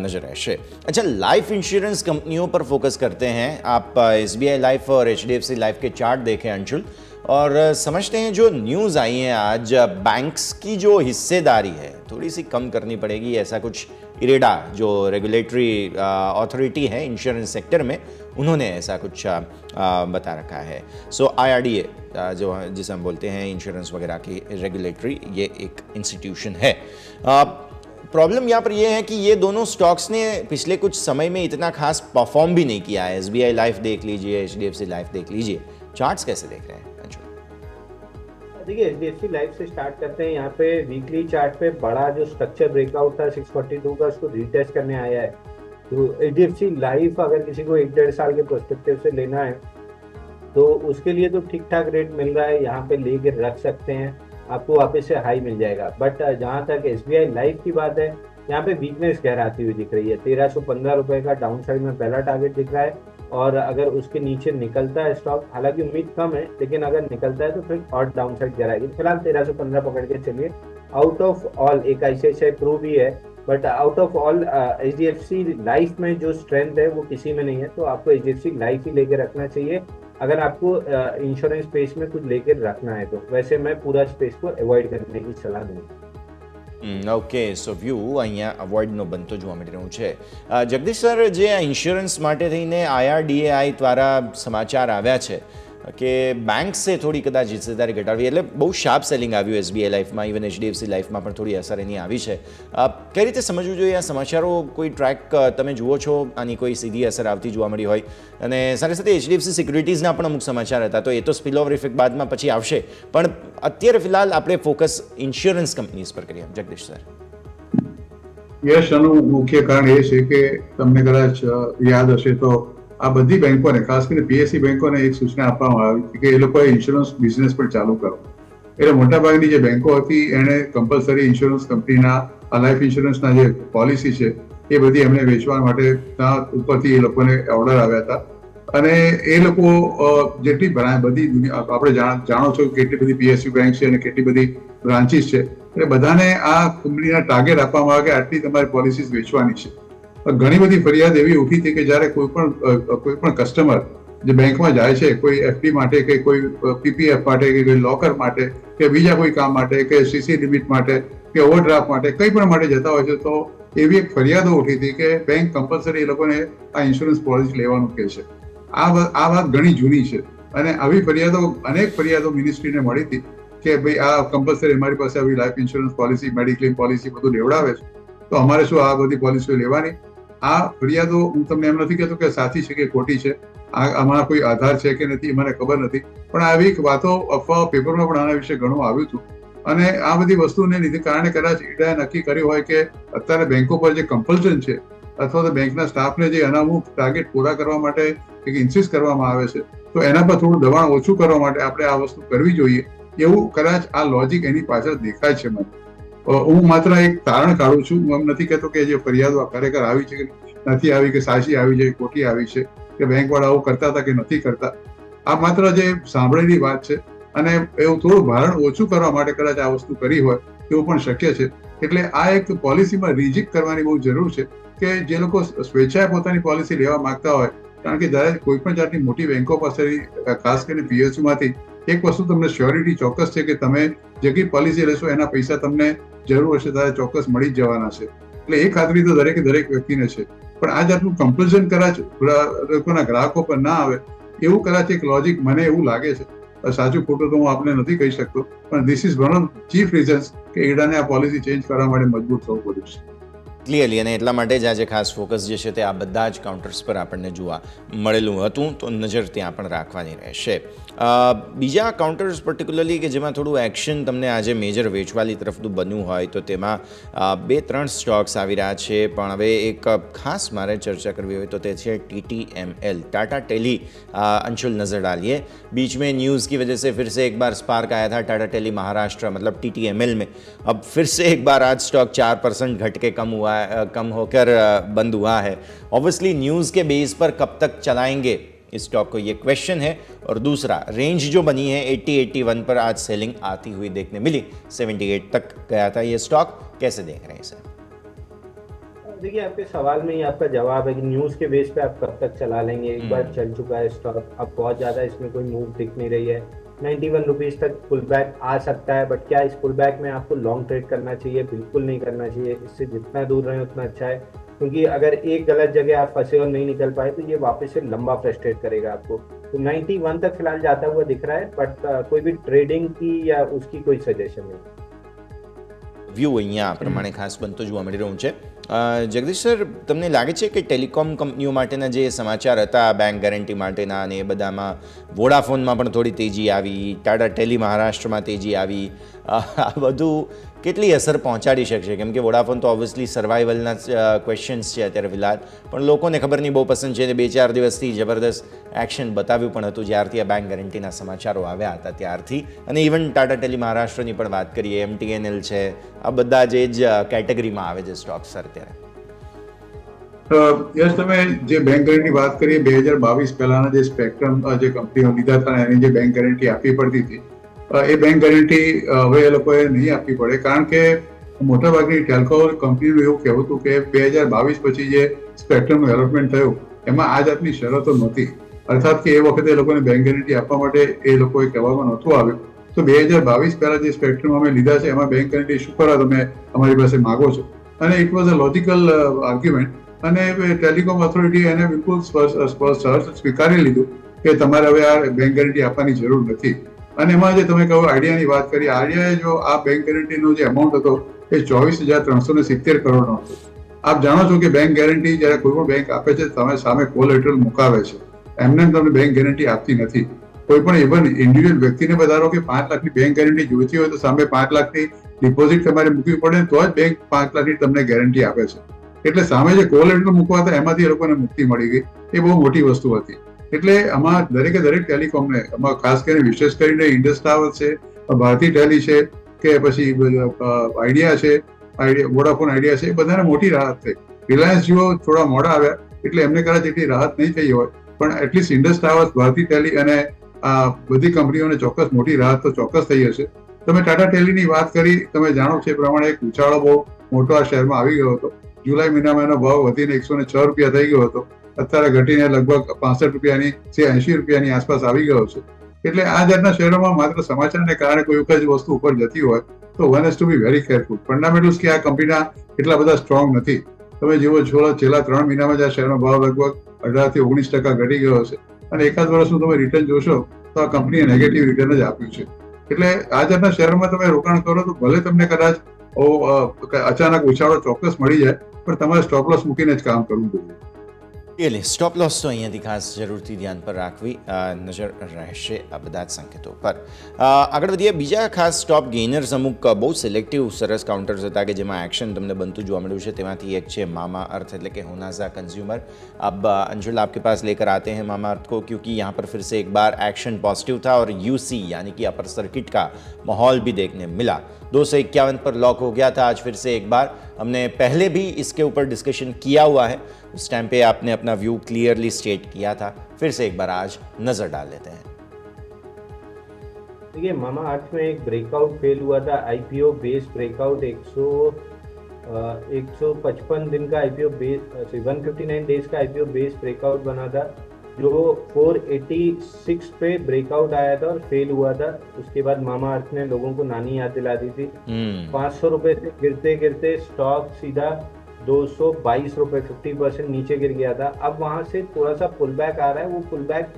નજર રહેશે अच्छा लाइफ इंश्योरेंस कंपनियों पर फोकस करते हैं आप एस बी आई लाइफ और H D F C life के चार्ट देखें अंशुल और समझते हैं जो न्यूज़ आई है आज बैंक्स की जो हिस्सेदारी है थोड़ी सी कम करनी पड़ेगी ऐसा कुछ इरेडा जो रेगुलेटरी अथॉरिटी है इंश्योरेंस सेक्टर में उन्होंने ऐसा कुछ आ, बता रखा है। सो आईआरडीए जो जिसे हम बोलते हैं इंश्योरेंस वगैरह की रेगुलेटरी ये एक इंस्टीट्यूशन है। प्रॉब्लम यहाँ पर ये है कि ये दोनों स्टॉक्स ने पिछले कुछ समय में इतना खास परफॉर्म भी नहीं किया है। एस बी आई लाइफ देख लीजिए H D F C life देख लीजिए। चार्ट्स कैसे देख रहे हैं? देखिए एच लाइफ से स्टार्ट करते हैं। यहाँ पे वीकली चार्ट पे बड़ा जो स्ट्रक्चर ब्रेकआउट था 642 का, उसको रीटेस्ट करने आया है। तो एच लाइफ अगर किसी को एक डेढ़ साल के प्रोस्पेक्टिव से लेना है तो उसके लिए तो ठीक ठाक रेट मिल रहा है। यहाँ पे लेके रख सकते हैं। आपको वापस से हाई मिल जाएगा। बट जहाँ तक एस बी आई लाइफ की बात है, यहाँ पे वीकनेस गहराती हुई दिख रही है। तेरह सौ पंद्रह रुपए का डाउन साइड में पहला टारगेट दिख रहा है। और अगर उसके नीचे निकलता है स्टॉक हालाँकि उम्मीद कम है लेकिन अगर निकलता है तो फिर और डाउन साइड गिराएगी फ़िलहाल तेरह सौ पंद्रह पकड़ के चलिए। आउट ऑफ़ ऑल एक आईसीआईसीआई प्रो भी है but out of all H D F C life में जो स्ट्रेंथ है वो किसी में नहीं है तो आपको H D F C life ही लेके रखना चाहिए। अगर आपको इंश्योरेंस uh, स्पेस में कुछ लेकर रखना है तो वैसे मैं पूरा स्पेस को अवॉइड करने की सलाह दूँगा। ઓકે સો વ્યૂ અહીંયા અવોઇડનો બનતો જોવા મળી રહ્યું છે. જગદીશ સર, જે ઇન્સ્યોરન્સ માટે થઈને આઈઆરડીએઆઈ દ્વારા સમાચાર આવ્યા છે કે બેંક્સે થોડી કદાચ હિસ્સેદારી ઘટાડવી, એટલે બહુ શાર્પ સેલિંગ આવ્યું એસબીઆઈ લાઈફમાં ઇવન એચડીએફસી લાઈફમાં પણ થોડી અસર એની આવી છે. કઈ રીતે સમજવું જોઈએ આ સમાચારો? કોઈ ટ્રેક તમે જુઓ છો? આની કોઈ સીધી અસર આવતી જોવા મળી હોય? અને સાથે સાથે એચડીએફસી સિક્યુરિટીઝના પણ અમુક સમાચાર હતા, તો એ તો સ્પિલ ઓવર ઇફેક્ટ બાદમાં પછી આવશે. પણ અત્યારે ફિલહાલ આપણે ફોકસ ઇન્સ્યોરન્સ કંપનીઝ પર કરીએ. જગદીશ સર. યશ આનું મુખ્ય કારણ એ છે કે તમને કદાચ યાદ હશે તો આ બધી બેંકોને, ખાસ કરીને પીએસસી બેંકોને એક સૂચના આપવામાં આવી હતી કે એ લોકોએ ઇન્સ્યોરન્સ બિઝનેસ પણ ચાલુ કરો. એટલે મોટાભાગની જે બેંકો હતી, એણે કમ્પલસરી ઇન્સ્યોરન્સ કંપનીના લાઈફ ઇન્સ્યોરન્સના જે પોલિસી છે, એ બધી એમને વેચવા માટે ત્યાં ઉપરથી એ લોકોને ઓર્ડર આવ્યા હતા. અને એ લોકો જેટલી બધી દુનિયા આપણે જાણ- છો કેટલી બધી પીએસયુ બેંક છે અને કેટલી બધી બ્રાન્ચીસ છે. એટલે બધાને આ કંપનીના ટાર્ગેટ આપવામાં આવે કે આટલી તમારી પોલિસીસ વેચવાની છે. ઘણી બધી ફરિયાદ એવી ઉઠી હતી કે જ્યારે કોઈ પણ કોઈ પણ કસ્ટમર જે બેંકમાં જાય છે, કોઈ એફડી માટે કે કોઈ પીપીએફ માટે કે કોઈ લોકર માટે કે બીજા કોઈ કામ માટે કે સીસી લિમિટ માટે કે ઓવરડ્રાફ્ટ માટે કંઈ પણ માટે જતા હોય છે, તો એવી એક ફરિયાદો ઉઠી હતી કે બેંક કમ્પલસરી એ લોકોને આ ઇન્સ્યોરન્સ પોલિસી લેવાનું કહે છે. આ આ વાત ઘણી જૂની છે અને આવી ફરિયાદો, અનેક ફરિયાદો મિનિસ્ટ્રીને મળી હતી કે ભાઈ આ કમ્પલસરી અમારી પાસે આવી life insurance policy mediclaim policy બધું લેવડાવે છે. તો અમારે શું આ બધી પોલિસીઓ લેવાની? આ ફરિયાદો હું તમને એમ નથી કહેતો કે સાચી છે કે ખોટી છે. આ આમાં કોઈ આધાર છે કે નથી મને ખબર નથી. પણ આવી વાતો અફવા પેપરમાં પણ આના વિશે ઘણું આવ્યું હતું. અને આ બધી વસ્તુને લીધે કારણે કદાચ ઈડાએ નક્કી કર્યું હોય કે અત્યારે બેંકો પર જે કમ્પલ્શન છે અથવા તો બેંકના સ્ટાફને જે અનામુક ટાર્ગેટ પૂરા કરવા માટે એક ઇન્સિસ્ટ કરવામાં આવે છે, તો એના પર થોડું દબાણ ઓછું કરવા માટે આપણે આ વસ્તુ કરવી જોઈએ. એવું કદાચ આ લોજિક એની પાછળ દેખાય છે મને. હું માત્ર એક તારણ કાઢું છું. હું એમ નથી કહેતો કે જે ફરિયાદો ખરેખર આવી છે કે નથી આવી, કે સાચી આવી છે ખોટી આવી છે, કે બેંક વાળા આવું કરતા હતા કે નથી કરતા. આ માત્ર જે સાંભળેલી વાત છે અને એવું થોડું ભારણ ઓછું કરવા માટે કદાચ આ વસ્તુ કરી હોય તેવું પણ શક્ય છે. એટલે આ એક પોલિસીમાં રિજિક કરવાની બહુ જરૂર છે કે જે લોકો સ્વેચ્છાએ પોતાની પોલિસી લેવા માંગતા હોય, કારણ કે જ્યારે કોઈ પણ જાતની મોટી બેંકો પાસેથી ખાસ કરીને PSU માંથી એક વસ્તુ તમને શ્યોરિટી ચોક્કસ છે કે તમે જે કંઈ પોલિસી લેશો એના પૈસા તમને જરૂર હશે ત્યારે ચોક્કસ મળી જ જવાના છે. એટલે એ ખાતરી તો દરેકે દરેક વ્યક્તિને છે. પણ આ જાતનું કમ્પલ્શન કદાચ લોકોના ગ્રાહકો પર ના આવે, એવું કદાચ એક લોજિક મને એવું લાગે છે. સાચું ખોટું તો હું આપને નથી કહી શકતો, પણ this is one of chief reasons કે ઈડાને આ પોલિસી ચેન્જ કરવા માટે મજબૂત થવું પડ્યું છે. ક્લિયરલી અને એટલા માટે જ આજે ખાસ ફોકસ જે છે તે આ બધા જ કાઉન્ટર્સ પર આપણને જોવા મળેલું હતું તો નજર ત્યાં પણ રાખવાની રહેશે અ, બીજા કાઉન્ટર્સ પર્ટિક્યુલરલી કે જેમાં થોડું એક્શન તમને આજે મેજર વેચવાલી તરફનું બન્યું હોય તો તેમાં અ, બે ત્રણ સ્ટોક્સ આવી રહ્યા છે પણ હવે એક ખાસ મારે ચર્ચા કરવી હોય તો તે છે T T M L Tata tele Anshul नज़र डालिए बीच में न्यूज़ की वजह से फिर से एक बार स्पार्क आया था टाटा टेली महाराष्ट्र मतलब टी टी एम एल में अब फिर से एक बार आज स्टॉक चार परसेंट घट के कम हुआ है अ, कम होकर बंद हुआ है। ऑब्वियसली न्यूज़ के बेस पर कब तक चलाएँगे इस स्टॉक को ये क्वेश्चन है। और दूसरा रेंज जो बनी है 80 81 पर आज सेलिंग आती हुई देखने मिली। 78 तक गया था ये स्टॉक कैसे देख रहे हैं इसे? देखिए आपके सवाल में ही आपका जवाब है कि न्यूज़ के बेस पे आप कब तक चला लेंगे? एक बार हम्म। चल चुका है स्टॉक अब बहुत ज़्यादा इसमें कोई मूव दिख नहीं रही है। 91 वन रुपीज तक पुल बैक आ सकता है बट क्या इस पुल बैक में आपको लॉन्ग ट्रेड करना चाहिए बिल्कुल नहीं करना चाहिए इससे जितना दूर रहे उतना अच्छा है क्योंकि अगर एक गलत जगह आप फंसे और नहीं निकल पाए तो ये वापस से लंबा फ्रस्ट्रेट करेगा आपको तो 91 तक फिलहाल जाता हुआ दिख रहा है बट कोई भी ट्रेडिंग की या उसकी कोई सजेशन नहीं વ્યૂ અહીંયા આ પ્રમાણે ખાસ બનતો જોવા મળી રહ્યું છે અ, જગદીશ સર, તમને લાગે છે કે ટેલિકોમ કંપનીઓ માટેના જે સમાચાર હતા બેંક ગેરંટી માટેના અને એ બધામાં વોડાફોનમાં પણ થોડી તેજી આવી ટાટા ટેલી મહારાષ્ટ્રમાં તેજી આવી આ બધું કેટલી અસર પહોંચાડી શકશે કેમ કે વોડાફોન તો ઓબ્વિયસલી સર્વાઈવલના ક્વેશ્ચન્સ છે અત્યારે ફિલહાલ પણ લોકોને ખબર નહીં બહુ પસંદ છે અને બે ચાર દિવસથી જબરદસ્ત એક્શન બતાવ્યું પણ હતું જ્યારથી આ બેંક ગેરંટીના સમાચારો આવ્યા હતા ત્યારથી અને ઇવન ટાટા ટેલી મહારાષ્ટ્રની પણ વાત કરીએ એમટીએનએલ છે આ બધા જે જ કેટેગરીમાં આવે છે સ્ટોક્સ સર અત્યારે અ, યશ તમે જે બેંક ગેરંટી વાત કરીએ બે હજાર બાવીસ પહેલાના જે સ્પેક્ટ્રમ અ, જે કંપનીઓ લીધા હતા એની જે બેંક ગેરંટી આપવી પડતી હતી અ, એ બેંક ગેરંટી હવે એ લોકોએ નહીં આપવી પડે. કારણ કે મોટાભાગની ટેલકો કંપનીનું એવું કહેવું હતું કે બે હજાર બાવીસ પછી જે સ્પેક્ટ્રમનું એલોટમેન્ટ થયું, એમાં આ જાતની શરતો નહોતી. અર્થાત કે એ વખતે એ લોકોને બેંક ગેરંટી આપવા માટે એ લોકોએ કહેવામાં નહોતું આવ્યું. તો બે હજાર બાવીસ પહેલાં જે સ્પેક્ટ્રમ અમે લીધા છે, એમાં બેંક ગેરંટી શું કરવા તમે અમારી પાસે માગો છો? અને it was a logical argument અને ટેલિકોમ ઓથોરિટી એને બિલકુલ સ્પષ્ટ સ્પષ્ટ સ્વીકારી લીધું કે તમારે હવે આ બેંક ગેરંટી આપવાની જરૂર નથી. અને એમાં જે તમે કહો આઈડિયાની વાત કરી, આઈડિયાએ જો આ બેંક ગેરંટીનો જે અમાઉન્ટ હતો, એ ચોવીસ હજાર ત્રણસો ને સિત્તેર કરોડનો હતો. આપ જાણો છો કે બેંક ગેરંટી જ્યારે કોઈ પણ બેંક આપે છે, તમે સામે કોલેટરલ મુકાવે છે. એમને તમને બેંક ગેરંટી આપતી નથી. કોઈ પણ ઇવન ઇન્ડિવિજ્યુઅલ વ્યક્તિને બધારો કે પાંચ લાખની બેંક ગેરંટી જોઈતી હોય તો સામે પાંચ લાખની ડિપોઝિટ તમારે મૂકવી પડે, તો જ બેંક પાંચ લાખની તમને ગેરંટી આપે છે. એટલે સામે જે કોલેટરલ મૂકવા હતા, એમાંથી એ લોકોને મુક્તિ મળી ગઈ. એ બહુ મોટી વસ્તુ હતી. એટલે આમાં દરેકે દરેક ટેલિકોમને આમાં ખાસ કરીને વિશેષ કરીને ઇન્ડસ ટાવર છે ભારતી ટેલી છે, કે પછી આઈડિયા છે આઈડિયા વોડાફોન આઈડિયા છે, એ બધાને મોટી રાહત થઈ. રિલાયન્સ જીઓ થોડા મોડા આવ્યા, એટલે એમને કદાચ એટલી રાહત નહીં થઈ હોય, પણ at least Indus towers Bharti tele અને આ બધી કંપનીઓને ચોક્કસ મોટી રાહત તો ચોક્કસ થઈ હશે. તમે ટાટા ટેલીની વાત કરી, તમે જાણો છો એ પ્રમાણે એક ઉછાળો બહુ મોટો આ શહેરમાં આવી ગયો હતો. જુલાઈ મહિનામાં એનો ભાવ વધીને એકસો ને છ રૂપિયા થઈ ગયો હતો. અત્યારે ઘટીને લગભગ પાસઠ રૂપિયાની છે, એંશી રૂપિયાની આસપાસ આવી ગયો છે. એટલે આ જાતના શહેરોમાં માત્ર સમાચારને કારણે કોઈ વખત વસ્તુ ઉપર જતી હોય, તો one has to be very careful fundamentals કે આ કંપનીના એટલા બધા સ્ટ્રોંગ નથી. તમે જુઓ છો છેલ્લા ત્રણ મહિનામાં જ આ શેરનો ભાવ લગભગ અઢારથી ઓગણીસ ટકા ઘટી ગયો છે. અને એકાદ વર્ષનું તમે રિટર્ન જોશો, તો આ કંપનીએ નેગેટિવ રિટર્ન જ આપ્યું છે. એટલે આ જાતના શેરમાં તમે રોકાણ કરો તો ભલે તમને કદાચ અચાનક ઉછાળો ચોક્કસ મળી જાય, પણ તમારે સ્ટોપલોસ મૂકીને જ કામ કરવું જોઈએ. ये स्टॉप लॉस तो अँ खास ज़रूरत ध्यान पर राखी नज़र रहे बदा संकेतों पर। आग बढ़िए बीजा खास स्टॉप गेनर्स अमुक बहुत सिलेक्टिव सरस काउंटर्स था कि जमा एक्शन तमने बनतु जवा एक मामा अर्थ एट के होनाजा कंज्यूमर अब अंजुला आपके पास लेकर आते हैं मामा अर्थ को, क्योंकि यहाँ पर फिर से एक बार एक्शन पॉजिटिव था और यूसी यानी कि अपर सर्किट का माहौल भी देखने मिला। दो सौ इक्यावन पर लॉक हो गया था, आज फिर से एक बार। हमने पहले भी इसके ऊपर डिस्कशन किया हुआ है। उस टाइम पे आपने अपना व्यू क्लियरली स्टेट किया था फिर से एक बार आज नज़र डाल लेते हैं। देखिए मामा अर्थ में एक ब्रेकआउट फेल हुआ था आईपीओ बेस ब्रेकआउट 100 एक सौ पचपन दिन का IPO base fifty nine days का आईपीओ बेस ब्रेकआउट बना था जो 486 पे ब्रेकआउट आया था और फेल हुआ था। उसके बाद मामा अर्थ ने लोगों को नानी याद दिला दी थी। पाँच सौ रुपए से गिरते गिरते स्टॉक सीधा दो सौ बाईस रुपए फिफ्टी परसेंट नीचे गिर गया था। अब वहाँ से थोड़ा सा पुल बैक आ रहा है। वो पुल बैक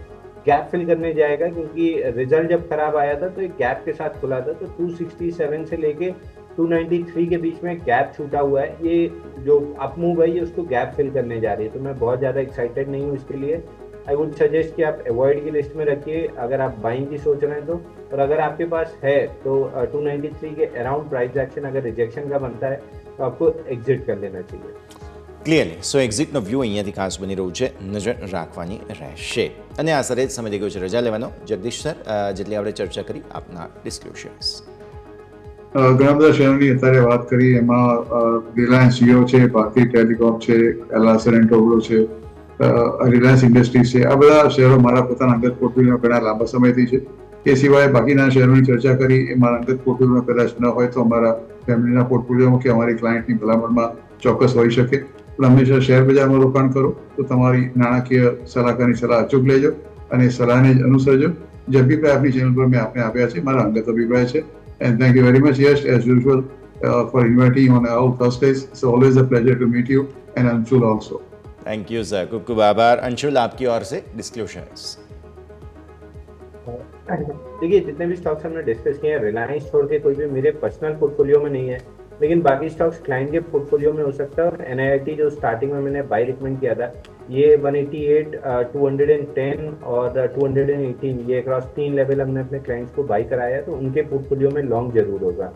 गैप फिल करने जाएगा क्योंकि रिज़ल्ट जब खराब आया था तो एक गैप के साथ खुला था। तो 267 से लेके 293 के बीच में गैप छूटा हुआ है। ये जो अप मूव है, ये उसको गैप फिल करने जा रही है। तो मैं बहुत ज़्यादा एक्साइटेड नहीं हूँ इसके लिए। आई वुड सजेस्ट कि आप अवॉइड की लिस्ट में रखिए। अगर आप बाइंग की सोच रहे हैं तो। और अगर आपके पास है तो टू नाइन्टी थ्री के अराउंड प्राइस एक्शन अगर रिजेक्शन का बनता है तो आपको एग्जिट कर लेना चाहिए ક્લિયરલી સો એક્ઝિટનો વ્યૂ અહીંયાથી ખાસ બની રહ્યું છે નજર રાખવાની રહેશે અને આ સરે સમય થઈ ગયો છે રજા લેવાનો જગદીશ સર જેટલી આપણે ચર્ચા કરી આપના ડિસ્ક્લોઝર્સ ઘણા બધા શહેરોની અત્યારે વાત કરી એમાં રિલાયન્સ જીઓ છે ભારતી ટેલિકોમ છે એલાસર એન્ડ ટોબલો છે રિલાયન્સ ઇન્ડસ્ટ્રીઝ છે આ બધા શહેરો મારા પોતાના અંગત પોર્ટફોલિયોમાં ઘણા લાંબા સમયથી છે એ સિવાય બાકીના શહેરોની ચર્ચા કરી એ મારા અંગત પોર્ટફોલિયોમાં કદાચ ન હોય તો અમારા ફેમિલીના પોર્ટફોલિયોમાં કે અમારી ક્લાયન્ટની ભલામણમાં ચોક્કસ હોઈ શકે પણ હંમેશા શેર બજારમાં રોકાણ કરો તો તમારી નાણાકીય સલાહકારની સલાહ અચૂક લેજો અને સલાહને જ અનુસરજો જે અભિપ્રાય આપની ચેનલ પર મેં આપને આપ્યા છે મારા અંગત અભિપ્રાય છે and thank you very much yes as usual for inviting on out Thursdays it's always a pleasure to meet you and Anshul also thank you sir ખૂબ ખૂબ આભાર અંશુલ આપકી ઓર સે ડિસ્ક્લોઝર્સ देखिए जितने भी स्टॉक्स हमने डिस्कस किए हैं रिलायंस छोड़ के कोई भी मेरे पर्सनल पोर्टफोलियो में नहीं है लेकिन बाकी स्टॉक्स क्लाइंट के पोर्टफोलियो में हो सकता है। और एन जो स्टार्टिंग में मैंने बाई रिकमेंड किया था ये 188, uh, 210 और uh, 218 ये अक्रॉस तीन लेवल हमने अपने क्लाइंट्स को बाई कराया है तो उनके पोर्टफोलियो में लॉन्ग ज़रूर होगा।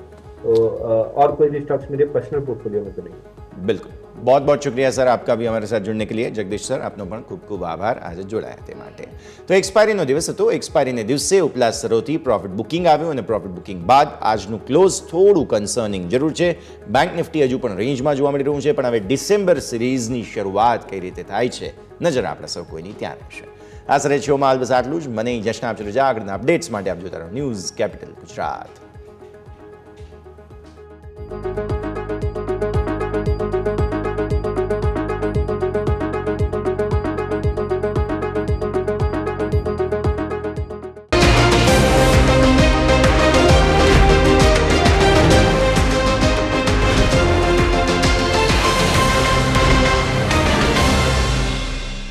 तो uh, और कोई भी स्टॉक्स मेरे पर्सनल पोर्टफोलियो में तो नहीं। बिल्कुल। बहुत बहुत शुक्रिया સર આપકા भी हमारे साथ जुड़ने के लिए જગદીશ સર આપનો પણ ખૂબ ખૂબ આભાર આજે જોડાયા તે માટે તો એક્સપાયરીનો દિવસ હતો એક્સપાયરીને દિવસે ઉપલા સ્તરોથી પ્રોફિટ બુકિંગ આવ્યું અને પ્રોફિટ બુકિંગ બાદ આજનું ક્લોઝ થોડું કન્સર્નિંગ જરૂર છે બેંક નિફ્ટી હજુ પણ રેન્જમાં જોવા મળી રહ્યું છે પણ હવે ડિસેમ્બર સિરીઝની શરૂઆત કઈ રીતે થાય છે નજર આપણે સૌ કોઈની ત્યાં રહેશે આ સરે શોમાં હાલ બસ આટલું જ મને જશ્ન આપશે રજા આગળના અપડેટ્સ માટે આપ જોતા રહો ન્યૂઝ કેપિટલ ગુજરાત